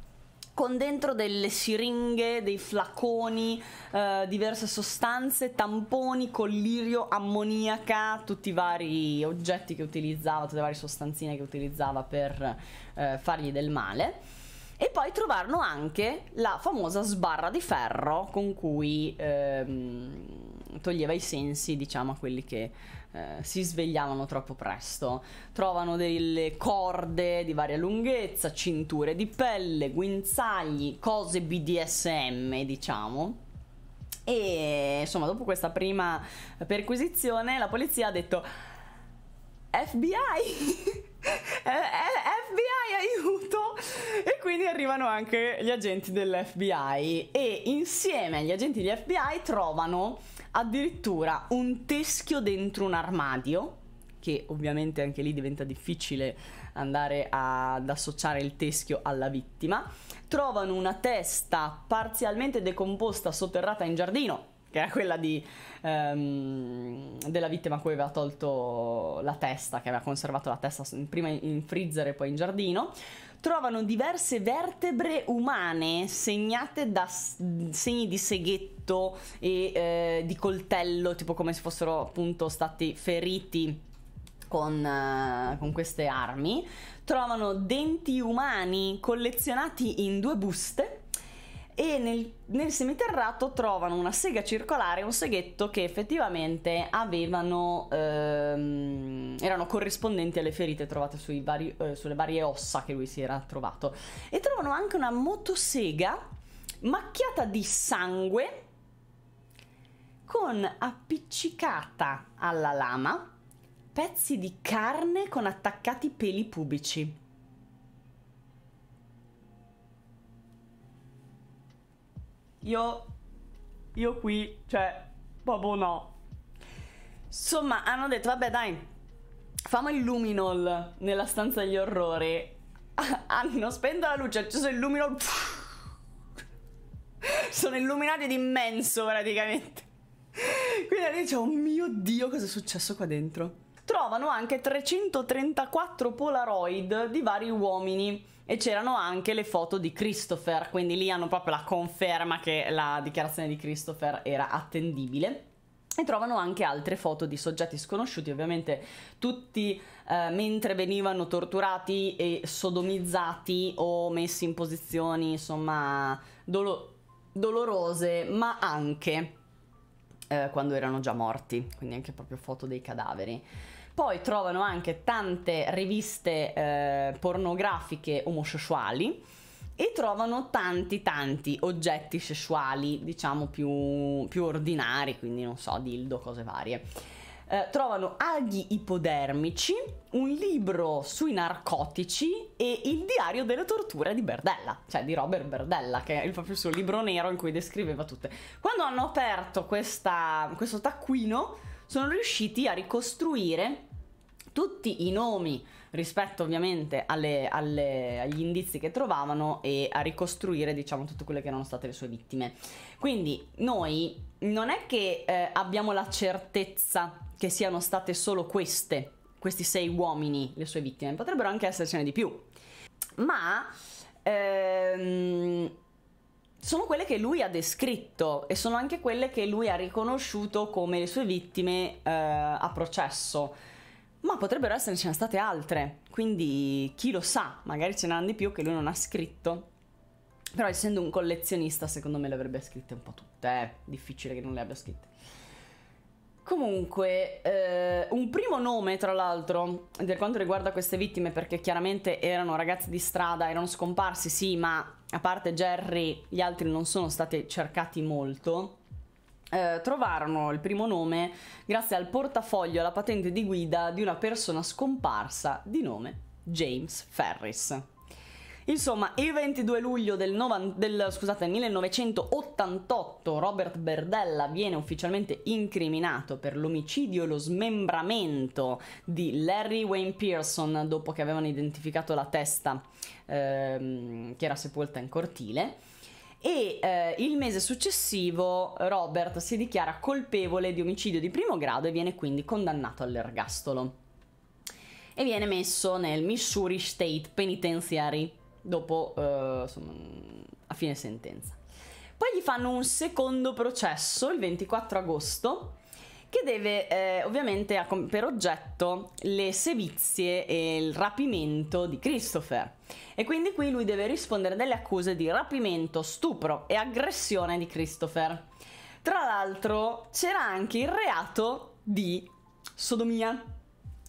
con dentro delle siringhe, dei flaconi, eh, diverse sostanze, tamponi, collirio, ammoniaca, tutti i vari oggetti che utilizzava, tutte le varie sostanzine che utilizzava per eh, fargli del male. E poi trovarono anche la famosa sbarra di ferro con cui ehm, toglieva i sensi, diciamo, a quelli che eh, si svegliavano troppo presto. Trovano delle corde di varia lunghezza, cinture di pelle, guinzagli, cose BDSM, diciamo. E insomma, dopo questa prima perquisizione, la polizia ha detto: FBI! FBI aiuto e quindi arrivano anche gli agenti dell'FBI e insieme agli agenti dell'FBI trovano addirittura un teschio dentro un armadio, che ovviamente anche lì diventa difficile andare ad associare il teschio alla vittima. Trovano una testa parzialmente decomposta sotterrata in giardino, che era quella di, um, della vittima a cui aveva tolto la testa, che aveva conservato la testa prima in freezer e poi in giardino trovano diverse vertebre umane segnate da segni di seghetto e eh, di coltello, tipo come se fossero appunto stati feriti con, uh, con, queste armi. Trovano denti umani collezionati in due buste. E nel, nel, seminterrato trovano una sega circolare, un seghetto che effettivamente avevano, ehm, erano corrispondenti alle ferite trovate vari, eh, sulle varie ossa che lui si era trovato. E trovano anche una motosega macchiata di sangue con appiccicata alla lama pezzi di carne con attaccati peli pubici. Io, io qui, cioè, proprio no. Insomma, hanno detto, vabbè dai, fammo il luminol nella stanza degli orrori. Hanno spento la luce, acceso il luminol. Sono illuminati d'immenso praticamente. Quindi lì dice, oh mio Dio, cosa è successo qua dentro? Trovano anche 334 Polaroid di vari uomini e c'erano anche le foto di Christopher, quindi lì hanno proprio la conferma che la dichiarazione di Christopher era attendibile. E trovano anche altre foto di soggetti sconosciuti, ovviamente tutti eh, mentre venivano torturati e sodomizzati o messi in posizioni insomma dolo- dolorose, ma anche eh, quando erano già morti, quindi anche proprio foto dei cadaveri. Poi trovano anche tante riviste eh, pornografiche omosessuali e trovano tanti tanti oggetti sessuali, diciamo più, più ordinari, quindi non so, dildo, cose varie. Eh, trovano aghi ipodermici, un libro sui narcotici e il diario delle torture di Berdella, cioè di Robert Berdella, che è proprio il suo libro nero in cui descriveva tutte. Quando hanno aperto questa, questo taccuino, sono riusciti a ricostruire tutti i nomi rispetto ovviamente alle, alle, agli indizi che trovavano e a ricostruire diciamo tutte quelle che erano state le sue vittime. Quindi noi non è che eh, abbiamo la certezza che siano state solo queste, questi sei uomini le sue vittime, potrebbero anche essercene di più, ma ehm, sono quelle che lui ha descritto e sono anche quelle che lui ha riconosciuto come le sue vittime eh, a processo. Ma potrebbero essercene state altre, quindi chi lo sa, magari ce n'hanno di più che lui non ha scritto. Però essendo un collezionista, secondo me le avrebbe scritte un po' tutte, è eh? difficile che non le abbia scritte. Comunque, eh, un primo nome, tra l'altro, per quanto riguarda queste vittime, perché chiaramente erano ragazzi di strada, erano scomparsi, sì, ma a parte Jerry, gli altri non sono stati cercati molto. Eh, trovarono il primo nome grazie al portafoglio alla patente di guida di una persona scomparsa di nome James Ferris. Insomma, il 22 luglio del, novan- del scusate, 1988 Robert Berdella viene ufficialmente incriminato per l'omicidio e lo smembramento di Larry Wayne Pearson dopo che avevano identificato la testa ehm, che era sepolta in cortile. E eh, il mese successivo Robert si dichiara colpevole di omicidio di primo grado e viene quindi condannato all'ergastolo. E viene messo nel Missouri State Penitentiary dopo eh, insomma, a fine sentenza. Poi gli fanno un secondo processo il 24 agosto che deve eh, ovviamente ha per oggetto le sevizie e il rapimento di Christopher. E quindi qui lui deve rispondere delle accuse di rapimento, stupro e aggressione di Christopher. Tra l'altro c'era anche il reato di sodomia,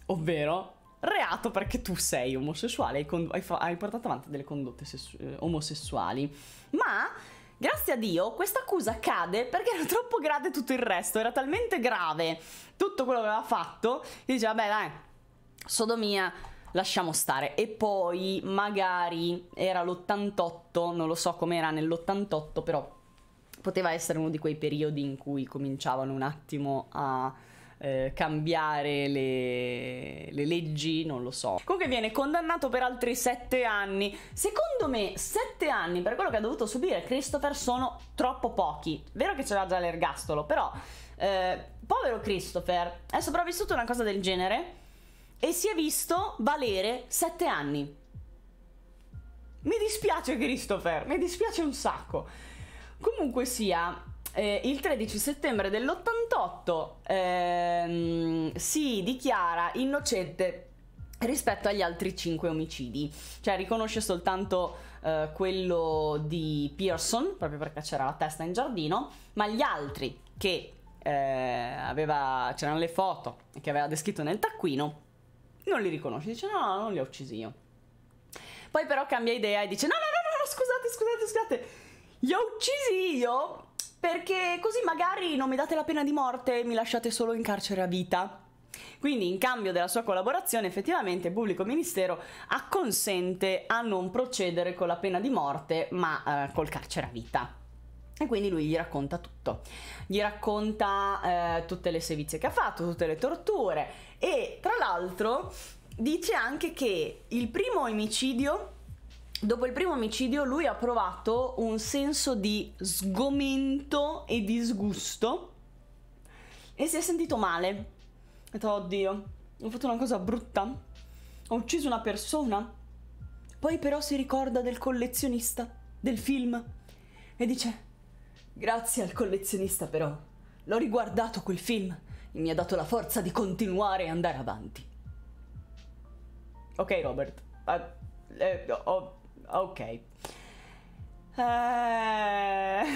ovvero reato perché tu sei omosessuale, hai, con- hai, fa- hai portato avanti delle condotte sessu- eh, omosessuali. Ma Grazie a Dio questa accusa cade perché era troppo grave tutto il resto, era talmente grave tutto quello che aveva fatto che dice vabbè dai, sodomia, lasciamo stare. E poi magari era l'88, non lo so com'era nell'88, però poteva essere uno di quei periodi in cui cominciavano un attimo a eh, cambiare le, le, leggi, non lo so. Comunque viene condannato per altri sette anni. Secondo me, sette anni per quello che ha dovuto subire Christopher sono troppo pochi. Vero che c'era già l'ergastolo, però eh, povero Christopher è sopravvissuto a una cosa del genere e si è visto valere sette anni. Mi dispiace Christopher, mi dispiace un sacco. Comunque sia, eh, il 13 settembre dell'88 ehm, si dichiara innocente rispetto agli altri 5 omicidi. Cioè riconosce soltanto eh, quello di Pearson, proprio perché c'era la testa in giardino, ma gli altri che eh, aveva, c'erano le foto che aveva descritto nel taccuino, non li riconosce, dice no, no, non li ho uccisi io. Poi però cambia idea e dice no, no, no, no, scusate, scusate, scusate, li ho uccisi io perché così magari non mi date la pena di morte e mi lasciate solo in carcere a vita. Quindi in cambio della sua collaborazione effettivamente il pubblico ministero acconsente a non procedere con la pena di morte ma eh, col carcere a vita. E quindi lui gli racconta tutto, gli racconta eh, tutte le sevizie che ha fatto, tutte le torture e tra l'altro dice anche che il primo omicidio, dopo il primo omicidio lui ha provato un senso di sgomento e disgusto e si è sentito male ho detto, oddio, ho fatto una cosa brutta. Ho ucciso una persona. Poi però si ricorda del collezionista, del film. E dice, grazie al collezionista però. L'ho riguardato quel film e mi ha dato la forza di continuare e andare avanti. Ok Robert. Uh, eh, oh, ok. Eh...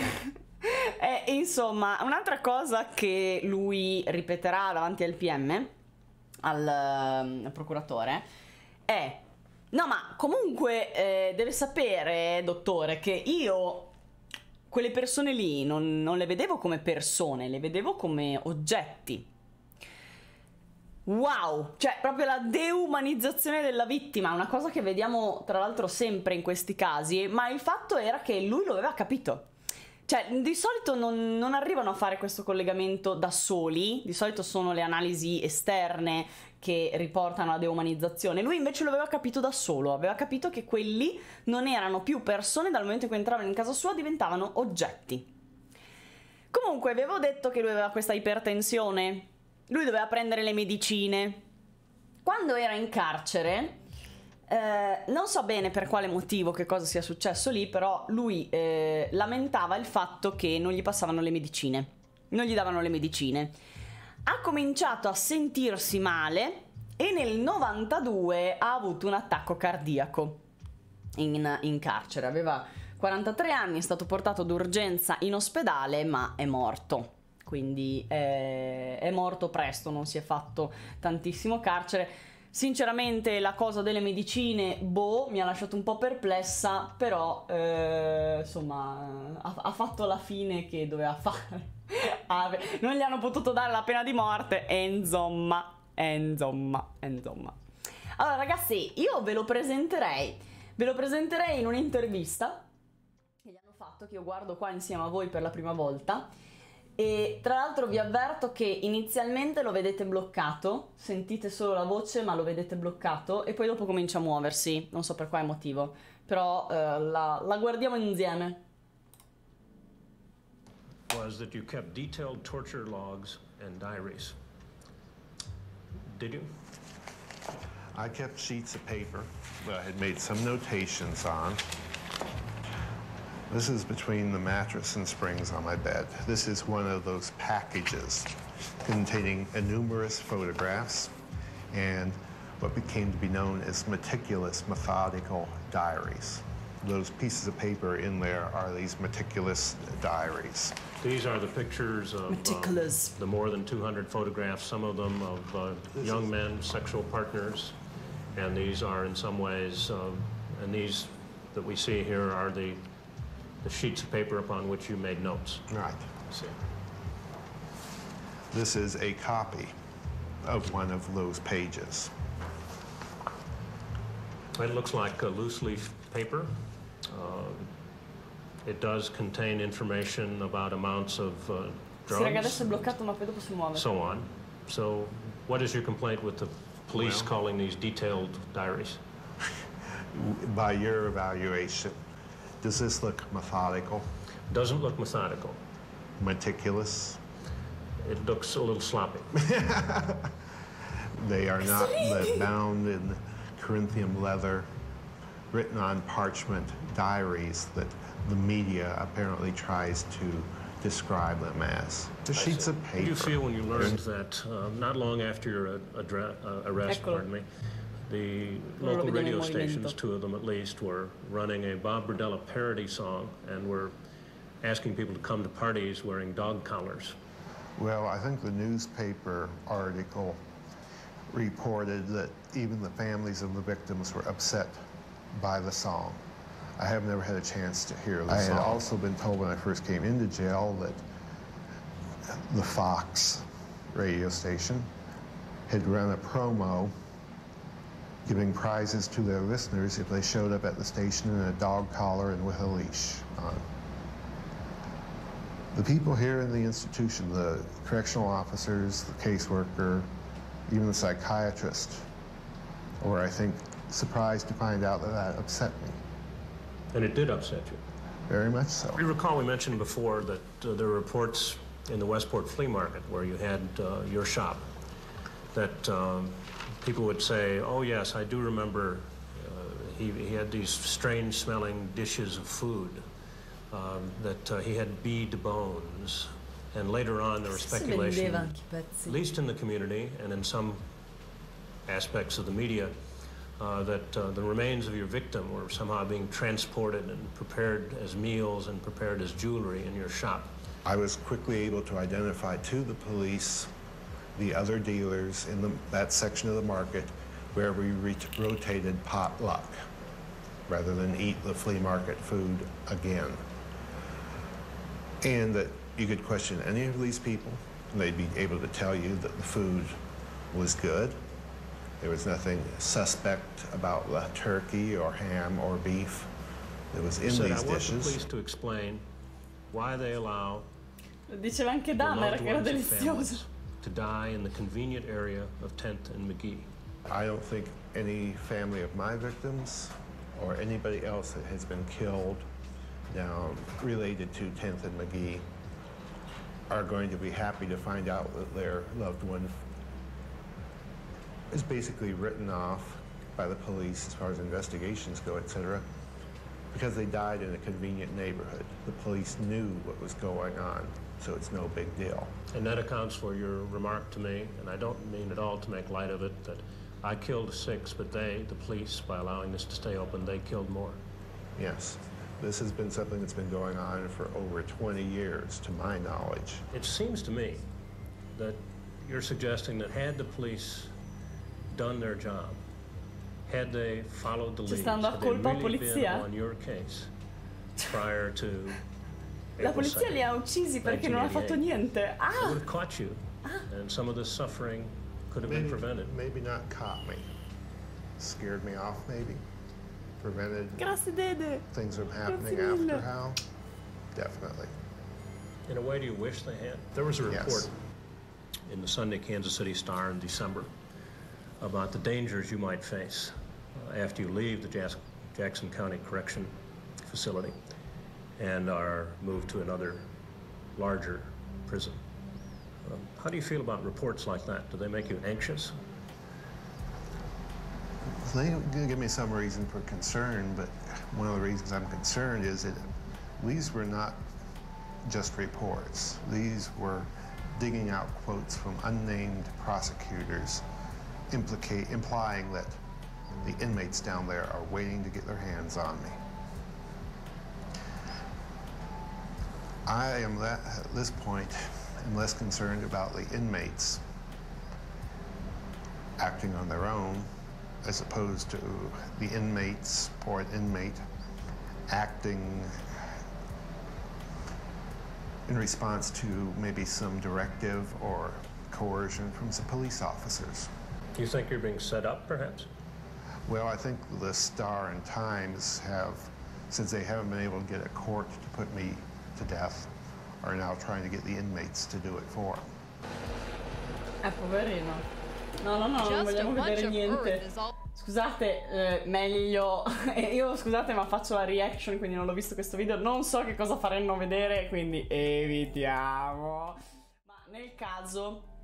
E, insomma, un'altra cosa che lui ripeterà davanti al PM, al, al procuratore, è: No, ma comunque eh, deve sapere, dottore, che io quelle persone lì non, non le vedevo come persone, le vedevo come oggetti. Wow, cioè proprio la deumanizzazione della vittima, una cosa che vediamo tra l'altro sempre in questi casi, ma il fatto era che lui lo aveva capito. Cioè, di solito non, non, arrivano a fare questo collegamento da soli, di solito sono le analisi esterne che riportano la deumanizzazione. Lui invece lo aveva capito da solo, aveva capito che quelli non erano più persone, dal momento in cui entravano in casa sua diventavano oggetti. Comunque, avevo detto che lui aveva questa ipertensione, lui doveva prendere le medicine. Quando era in carcere, eh, non so bene per quale motivo, che cosa sia successo lì, però lui eh, lamentava il fatto che non gli passavano le medicine, non gli davano le medicine. Ha cominciato a sentirsi male e nel 92 ha avuto un attacco cardiaco in, in carcere. Aveva 43 anni, è stato portato d'urgenza in ospedale, ma è morto quindi è, è, morto presto, non si è fatto tantissimo carcere. Sinceramente la cosa delle medicine, boh, mi ha lasciato un po' perplessa, però eh, insomma ha, ha, fatto la fine che doveva fare. non gli hanno potuto dare la pena di morte e insomma, e insomma, e insomma. Allora ragazzi, io ve lo presenterei, ve lo presenterei in un'intervista che gli hanno fatto, che io guardo qua insieme a voi per la prima volta e tra l'altro vi avverto che inizialmente lo vedete bloccato, sentite solo la voce ma lo vedete bloccato e poi dopo comincia a muoversi, non so per quale motivo, però uh, la, la guardiamo insieme. Was that you kept detailed torture logs and diaries. Did you? I kept sheets of paper that I had made some notations on. This is between the mattress and springs on my bed. This is one of those packages containing numerous photographs and what became to be known as meticulous methodical diaries. Those pieces of paper in there are these meticulous diaries. These are the pictures of meticulous. Uh, the more than 200 photographs, some of them of uh, young men, sexual partners, and these are in some ways, uh, and these that we see here are the the sheets of paper upon which you made notes. Right. See. This is a copy of one of those pages. It looks like a loose leaf paper. Uh, it does contain information about amounts of uh, drugs. So on. So, what is your complaint with the police well, calling these detailed diaries? By your evaluation, does this look methodical? Doesn't look methodical. Meticulous? It looks a little sloppy. they are not bound in Corinthian leather, written on parchment diaries that the media apparently tries to describe them as. The sheets of paper. Did you feel when you learned that uh, not long after your uh, uh, arrest, pardon me, The local radio stations, two of them at least, were running a Bob Berdella parody song and were asking people to come to parties wearing dog collars. Well, I think the newspaper article reported that even the families of the victims were upset by the song. I have never had a chance to hear the I song. I had also been told when I first came into jail that the Fox radio station had run a promo giving prizes to their listeners if they showed up at the station in a dog collar and with a leash on. The people here in the institution, the correctional officers, the caseworker, even the psychiatrist, were, I think, surprised to find out that that upset me. And it did upset you? Very much so. You recall we mentioned before that uh, there were reports in the Westport Flea Market where you had uh, your shop that um, people would say, oh yes, I do remember uh, he, he, had these strange smelling dishes of food, um, that uh, he had bead bones. And later on there was speculation, at least in the community and in some aspects of the media, uh, that uh, the remains of your victim were somehow being transported and prepared as meals and prepared as jewelry in your shop. I was quickly able to identify to the police the other dealers in the, that section of the market where we rotated potluck rather than eat the flea market food again. And that you could question any of these people, and they'd be able to tell you that the food was good. There was nothing suspect about the turkey or ham or beef that was in said, these I dishes. Want the police to explain why they allow Lo diceva anche Dahmer che era delizioso. To die in the convenient area of 10th and McGee. I don't think any family of my victims or anybody else that has been killed down related to 10th and McGee are going to be happy to find out that their loved one is basically written off by the police as far as investigations go, etc because they died in a convenient neighborhood. The police knew what was going on, so it's no big deal. And that accounts for your remark to me, and I don't mean at all to make light of it, that I killed six, but they, the police, by allowing this to stay open, they killed more. Yes. This has been something that's been going on for over 20 years, to my knowledge. It seems to me that you're suggesting that had the police done their job, had they followed the leads, had they really been on your case prior to La polizia li ha uccisi perché non ha fatto niente. Ah! Would have caught you, ah. and some of the suffering could have maybe, been prevented. Maybe not caught me. Scared me off, maybe. Prevented Grazie Dede. things from happening after how? Definitely. In a way, do you wish they had? There was a report yes. in the Sunday Kansas City Star in December about the dangers you might face uh, after you leave the Jackson County Correction Facility and are moved to another larger prison. Um, how do you feel about reports like that? Do they make you anxious? They give me some reason for concern, but one of the reasons I'm concerned is that these were not just reports. These were digging out quotes from unnamed prosecutors implicate, implying that the inmates down there are waiting to get their hands on me. I am at this point am less concerned about the inmates acting on their own as opposed to the inmates or an inmate acting in response to maybe some directive or coercion from some police officers. You think you're being set up, perhaps? Well, I think the Star and Times have, since they haven't been able to get a court to put me to death, are now trying to get the inmates to do it for them. Eh, poverino. No, no, no, non vogliamo vedere niente. Scusate, eh, meglio. Io scusate, ma faccio la reaction, quindi non ho visto questo video. Non so che cosa faranno vedere, quindi evitiamo. Ma nel caso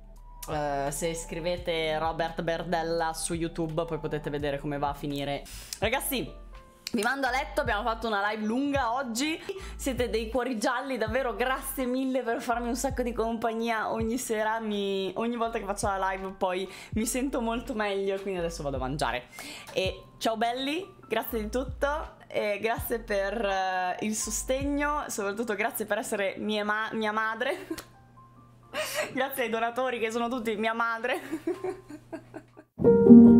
Uh, se scrivete Robert Berdella su YouTube poi potete vedere come va a finire. Ragazzi, Vi mando a letto, abbiamo fatto una live lunga oggi. Siete dei cuori gialli, davvero grazie mille per farmi un sacco di compagnia ogni sera. Mi... Ogni volta che faccio la live poi mi sento molto meglio, quindi adesso vado a mangiare. E ciao belli, grazie di tutto. Grazie per uh, il sostegno, soprattutto grazie per essere mia, ma mia madre. grazie ai donatori che sono tutti mia madre.